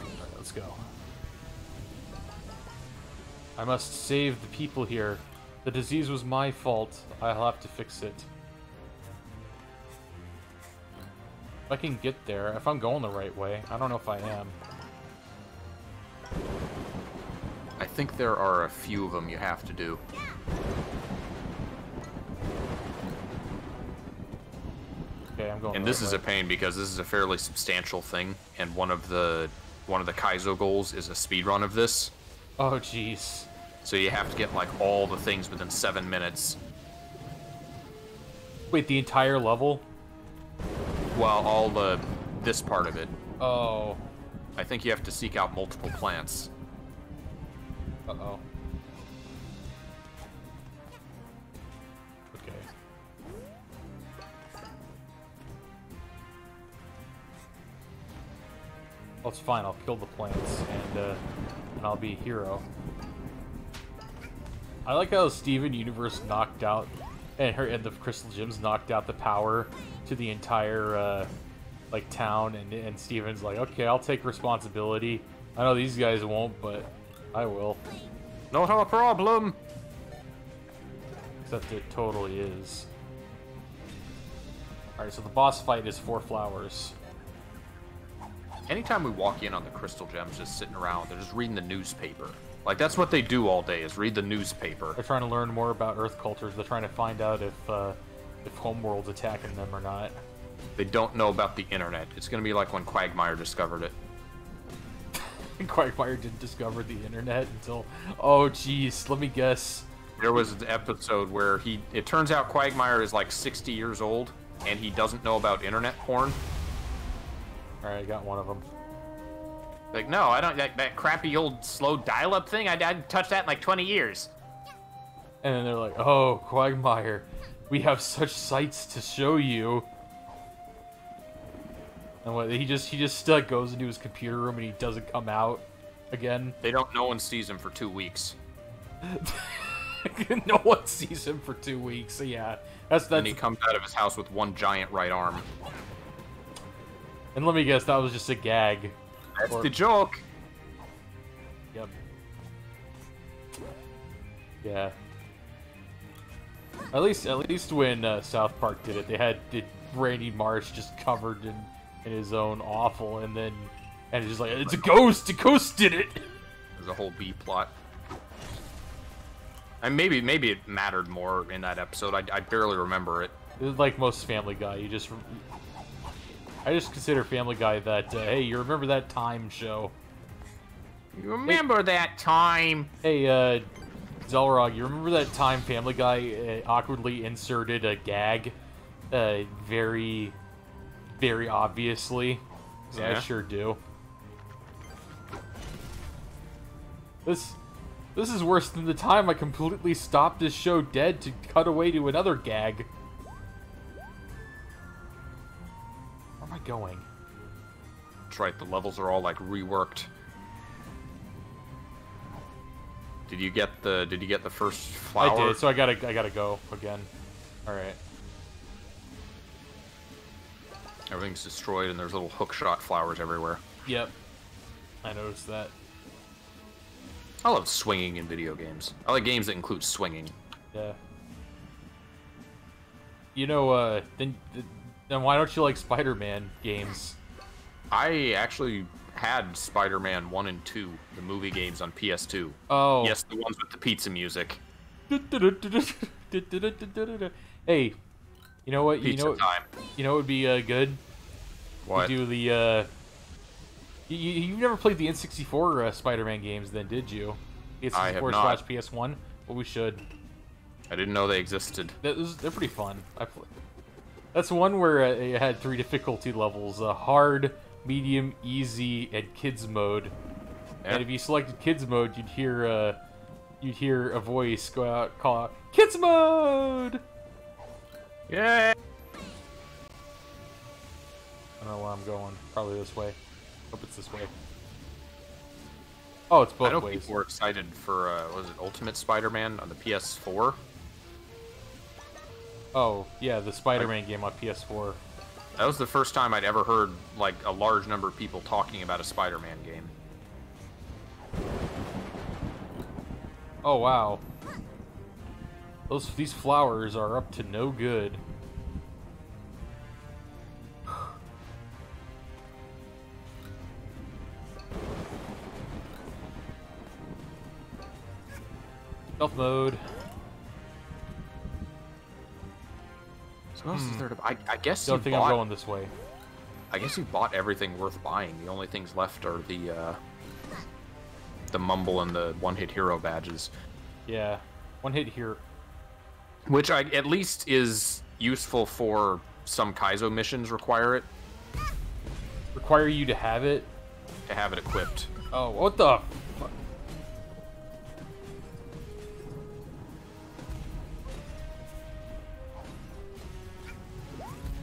Alright, let's go. I must save the people here. The disease was my fault. I'll have to fix it. If I can get there, if I'm going the right way, I don't know if I am. I think there are a few of them you have to do. Okay, I'm going. And this right is a pain because this is a fairly substantial thing, and one of the one of the Kaizo goals is a speed run of this. Oh, jeez. So you have to get like all the things within seven minutes. Wait, the entire level? Well, all the this part of it. Oh. I think you have to seek out multiple plants. Uh oh. Okay. Well, it's fine. I'll kill the plants and uh, and I'll be a hero. I like how Steven Universe knocked out and her and the crystal gems knocked out the power to the entire uh, like town, and and Steven's like, okay, I'll take responsibility. I know these guys won't, but I will. Not our problem. Except it totally is. Alright, so the boss fight is four flowers. Anytime we walk in on the crystal gems just sitting around, they're just reading the newspaper. Like that's what they do all day is read the newspaper. They're trying to learn more about Earth cultures. They're trying to find out if uh, if Homeworld's attacking them or not. They don't know about the internet. It's gonna be like when Quagmire discovered it. Quagmire didn't discover the internet until oh jeez, let me guess. There was an episode where he it turns out Quagmire is like 60 years old and he doesn't know about internet porn. Alright, I got one of them. Like, no, I don't. That, that crappy old slow dial-up thing. I, I hadn't touched that in like 20 years. And then they're like, oh, Quagmire, we have such sights to show you. And what he just he just uh, goes into his computer room and he doesn't come out again. They don't. No one sees him for two weeks. no one sees him for two weeks. So yeah, that's Then that's. he comes out of his house with one giant right arm. And let me guess, that was just a gag. That's Or- the joke. Yep. Yeah. At least, at least when uh, South Park did it, they had did Randy Marsh just covered in in his own awful, and then and it's just like it's a ghost. A ghost did it. There's a whole B plot. And maybe maybe it mattered more in that episode. I, I barely remember it. It was like most Family Guy. You just, I just consider Family Guy that. Uh, hey, you remember that time show? You remember that time? Hey, uh, Xelrog, you remember that time Family Guy uh, awkwardly inserted a gag? Uh, very, very obviously. 'Cause I sure do. This, this is worse than the time I completely stopped this show dead to cut away to another gag. Where am I going? That's right. The levels are all like reworked. Did you get the Did you get the first flower? I did, so I gotta, I gotta go again. All Everything's destroyed, and there's little hookshot flowers everywhere. Yep. I noticed that. I love swinging in video games. I like games that include swinging. Yeah. You know, uh, then then why don't you like Spider-Man games? I actually had Spider-Man 1 and 2, the movie games on PS2. Oh. Yes, the ones with the pizza music. hey, you know what? You Pizza know, time. you know, what would be uh, good. What? You do the. Uh, you, you you never played the N64 uh, Spider-Man games, then did you? N64 I have slash not. PS1. Well, we should. I didn't know they existed. That is, they're pretty fun. I pl- That's one where uh, it had three difficulty levels: uh, hard, medium, easy, and kids mode. And if you selected kids mode, you'd hear uh, you'd hear a voice go out, call out, "Kids mode!" Yeah. I don't know where I'm going. Probably this way. Hope it's this way. Oh, it's both I both know ways. people were excited for, uh, was it Ultimate Spider-Man on the PS4? Oh, yeah, the Spider-Man game on PS4. That was the first time I'd ever heard, like, a large number of people talking about a Spider-Man game. Oh wow. Those these flowers are up to no good. Stealth mode. So what else is there to I, I guess you Don't think bought, I'm going this way. I guess you bought everything worth buying. The only things left are the, uh, the Mumble and the One-Hit Hero badges. Yeah. One hit here. Which I, at least is useful for some Kaizo missions require it, Require you to have it. to have it equipped. Oh, what the?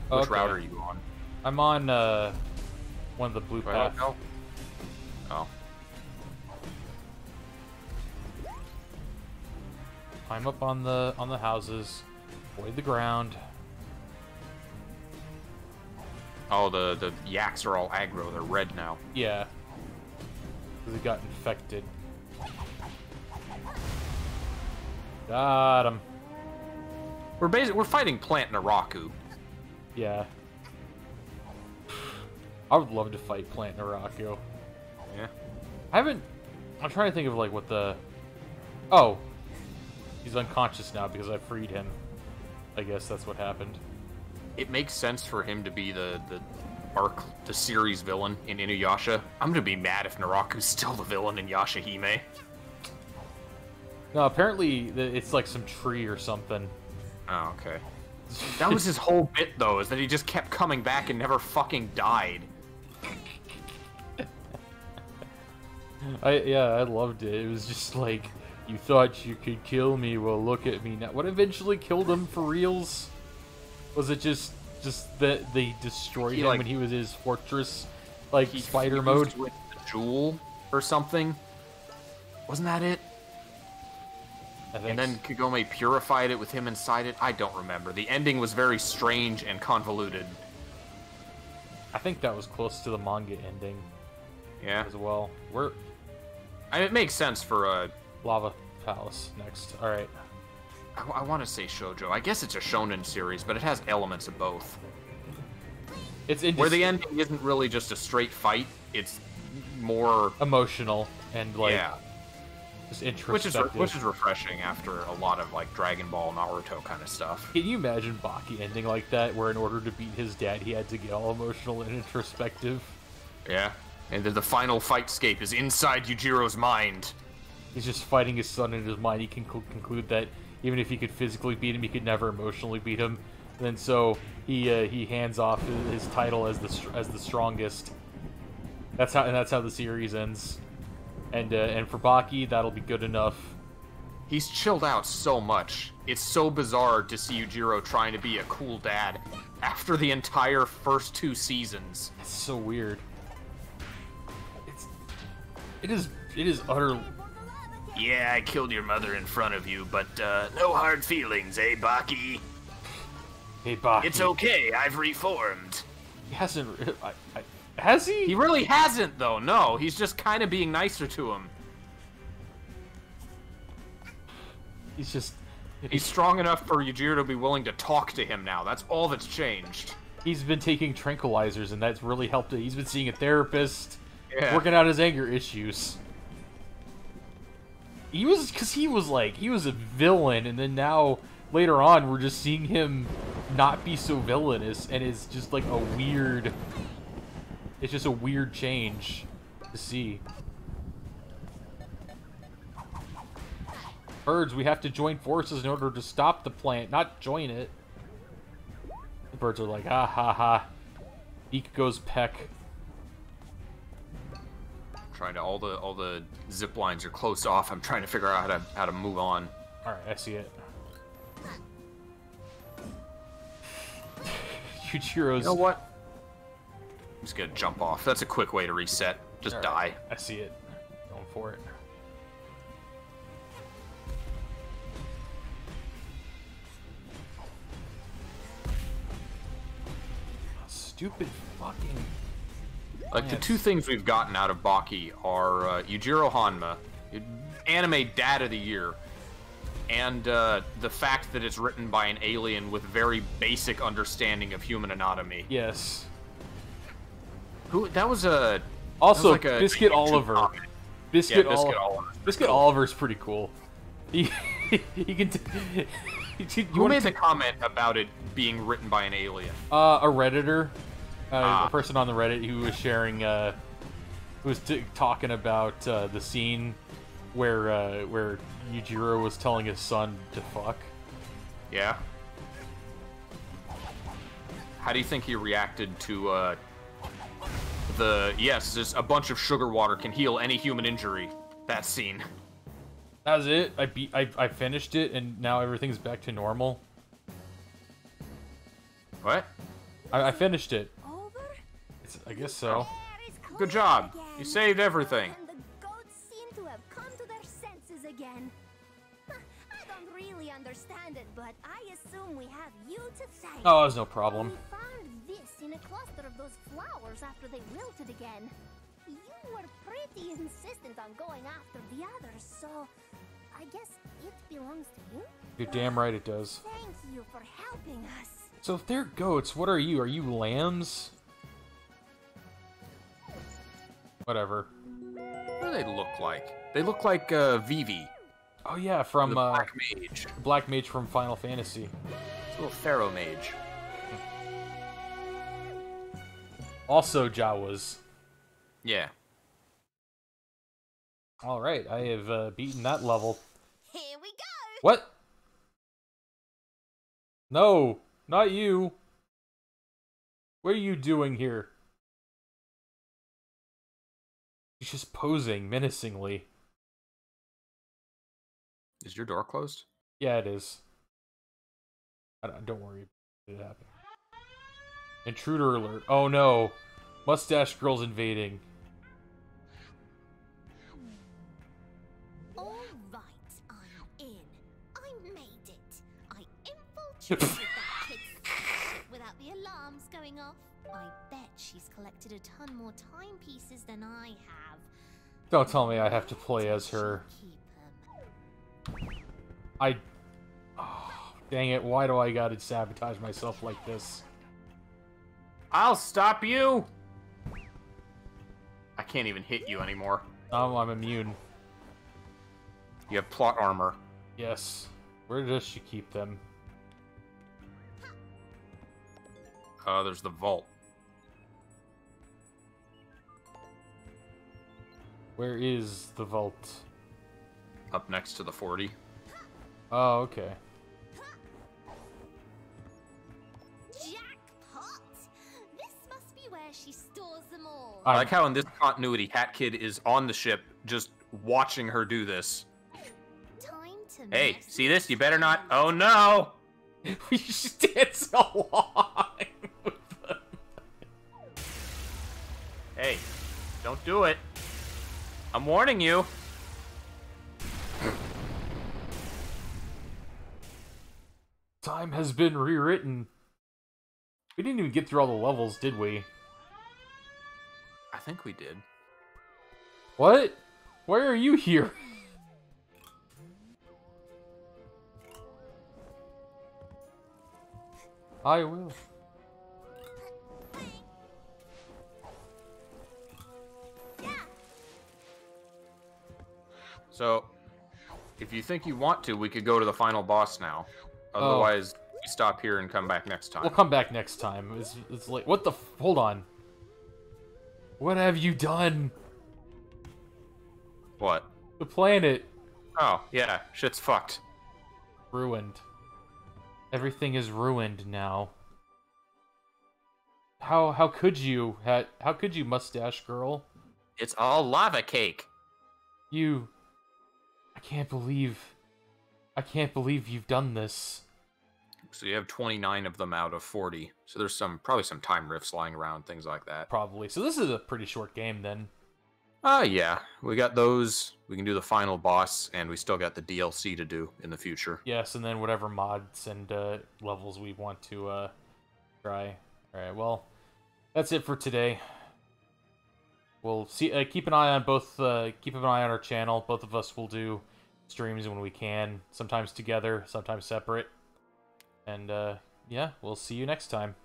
Which Okay. route are you on? I'm on uh, one of the blue Do I path. not? Oh. Climb up on the on the houses, avoid the ground. Oh, the the yaks are all aggro. They're red now. Yeah. They got infected. Got him. We're basi- we're fighting Plant Naraku. Yeah. I would love to fight Plant Naraku. Yeah. I haven't. I'm trying to think of like what the. Oh, he's unconscious now because I freed him. I guess that's what happened. It makes sense for him to be the the arc the series villain in Inuyasha. I'm gonna be mad if Naraku's still the villain in Yashahime. No, apparently it's like some tree or something. Oh, okay. That was his whole bit though, is that he just kept coming back and never fucking died. I yeah, I loved it. It was just like you thought you could kill me. Well, look at me now. What eventually killed him for reals? Was it just just that they destroyed He, him like- when he was in his fortress, like He spider mode? with the jewel or something. Wasn't that it? I think And then Kagome purified it with him inside it. I don't remember. The ending was very strange and convoluted. I think that was close to the manga ending Yeah, as well. We're I mean, it makes sense for a. lava palace next. All right. I, I want to say shojo. I guess it's a shonen series, but it has elements of both. It's Where the ending isn't really just a straight fight. It's more emotional and like yeah, just which is introspective. which is refreshing after a lot of like Dragon Ball, Naruto kind of stuff. Can you imagine Baki ending like that, where in order to beat his dad, he had to get all emotional and introspective? Yeah, and then the final fight scape is inside Yujiro's mind. He's just fighting his son in his mind. He can cl- conclude that even if he could physically beat him, he could never emotionally beat him. And so he uh, he hands off his, his title as the as the strongest. That's how and that's how the series ends. And uh, and for Baki, that'll be good enough. He's chilled out so much. It's so bizarre to see Yujiro trying to be a cool dad after the entire first two seasons. It's so weird. It's it is it is utter. Yeah, I killed your mother in front of you, but uh, no hard feelings, eh, Baki? Hey Baki, It's okay, I've reformed. He hasn't. I, I, has he? He really hasn't, though. No, he's just kind of being nicer to him. He's just. He's strong enough for Yujiro to be willing to talk to him now. That's all that's changed. He's been taking tranquilizers, and that's really helped. It. He's been seeing a therapist, Yeah. working out his anger issues. He was, cause he was like, he was a villain, and then now later on, we're just seeing him not be so villainous, and it's just like a weird. It's just a weird change to see. Birds, we have to join forces in order to stop the plant, not join it. The birds are like, ah, ha ha ha. Beak goes peck. Trying to all the all the zip lines are closed off. I'm trying to figure out how to how to move on. Alright, I see it. Yujiro's. You know what? I'm just gonna jump off. That's a quick way to reset. Just Alright, die. I see it. Going for it. Stupid fucking. Like the two things we've gotten out of Baki are uh, Yujiro Hanma, anime dad of the year, and uh, the fact that it's written by an alien with very basic understanding of human anatomy. Yes. Who? That was a. Also, like a Biscuit Oliver. Biscuit, Yeah, Biscuit Ol- Oliver. Biscuit Oliver's pretty cool. He, he can. T- you Who made t- the comment about it being written by an alien? Uh, a redditor, Ah. a person on the Reddit who was sharing, uh, who was talking about uh, the scene where uh, where Yujiro was telling his son to fuck. Yeah. How do you think he reacted to uh, the yes, just a bunch of sugar water can heal any human injury? That scene. That was it. I beat. I, I finished it, and now everything's back to normal. What? I, I finished it. Over? It's, I guess so. Good job. again. You saved everything. And the goats seem to have come to their senses again. I don't really understand it, but I assume we have you to thank. Oh, there's no problem. We found this seen a cluster of those flowers after they wilted again. You were pretty insistent on going after the others, so I guess it belongs to you? You're damn right it does. Thank you for helping us. So if they're goats, what are you? Are you lambs? Whatever. What do they look like? They look like uh, Vivi, Oh yeah, from the uh, Black Mage, Black Mage from Final Fantasy. little Pharaoh Mage. Also Jawas. Yeah. All right, I have uh, beaten that level. Here we go! What? No, not you. What are you doing here? He's just posing menacingly. Is your door closed? Yeah, it is. I don't, don't worry. It happened. Intruder alert. Oh no. Mustache girl's invading. All right, I'm in. I made it. I infiltrated collected a ton more timepieces than I have. Don't tell me I have to play as her. I. Oh, dang it, why do I gotta sabotage myself like this? I'll stop you! I can't even hit you anymore. Oh, I'm immune. You have plot armor. Yes. Where does she keep them? Uh, there's the vault. Where is the vault? Up next to the 40. Oh, okay. Jackpot! This must be where she stores them all. I like how in this continuity, Hat Kid is on the ship, just watching her do this. Time to Hey, mess see this? You better not. Oh no! we just dance along with them. Hey, don't do it. I'm warning you. Time has been rewritten. We didn't even get through all the levels, did we? I think we did. What? Why are you here? I will. So, if you think you want to, we could go to the final boss now. Oh. Otherwise, we stop here and come back next time. We'll come back next time. It's, it's late. What the? F- Hold on. What have you done? What? The planet Oh, yeah, shit's fucked. ruined. Everything is ruined now. How how could you? Ha- how could you, mustache girl? It's all lava cake. You. I can't believe. I can't believe you've done this. So you have 29 of them out of 40. So there's some probably some time rifts lying around, things like that. Probably. So this is a pretty short game then. Ah, yeah. We got those. We can do the final boss, and we still got the DLC to do in the future. Yes, and then whatever mods and uh, levels we want to uh, try. All right. Well, that's it for today. We'll see. Uh, keep an eye on both. Uh, keep an eye on our channel. Both of us will do streams when we can. Sometimes together, sometimes separate. And uh, yeah, we'll see you next time.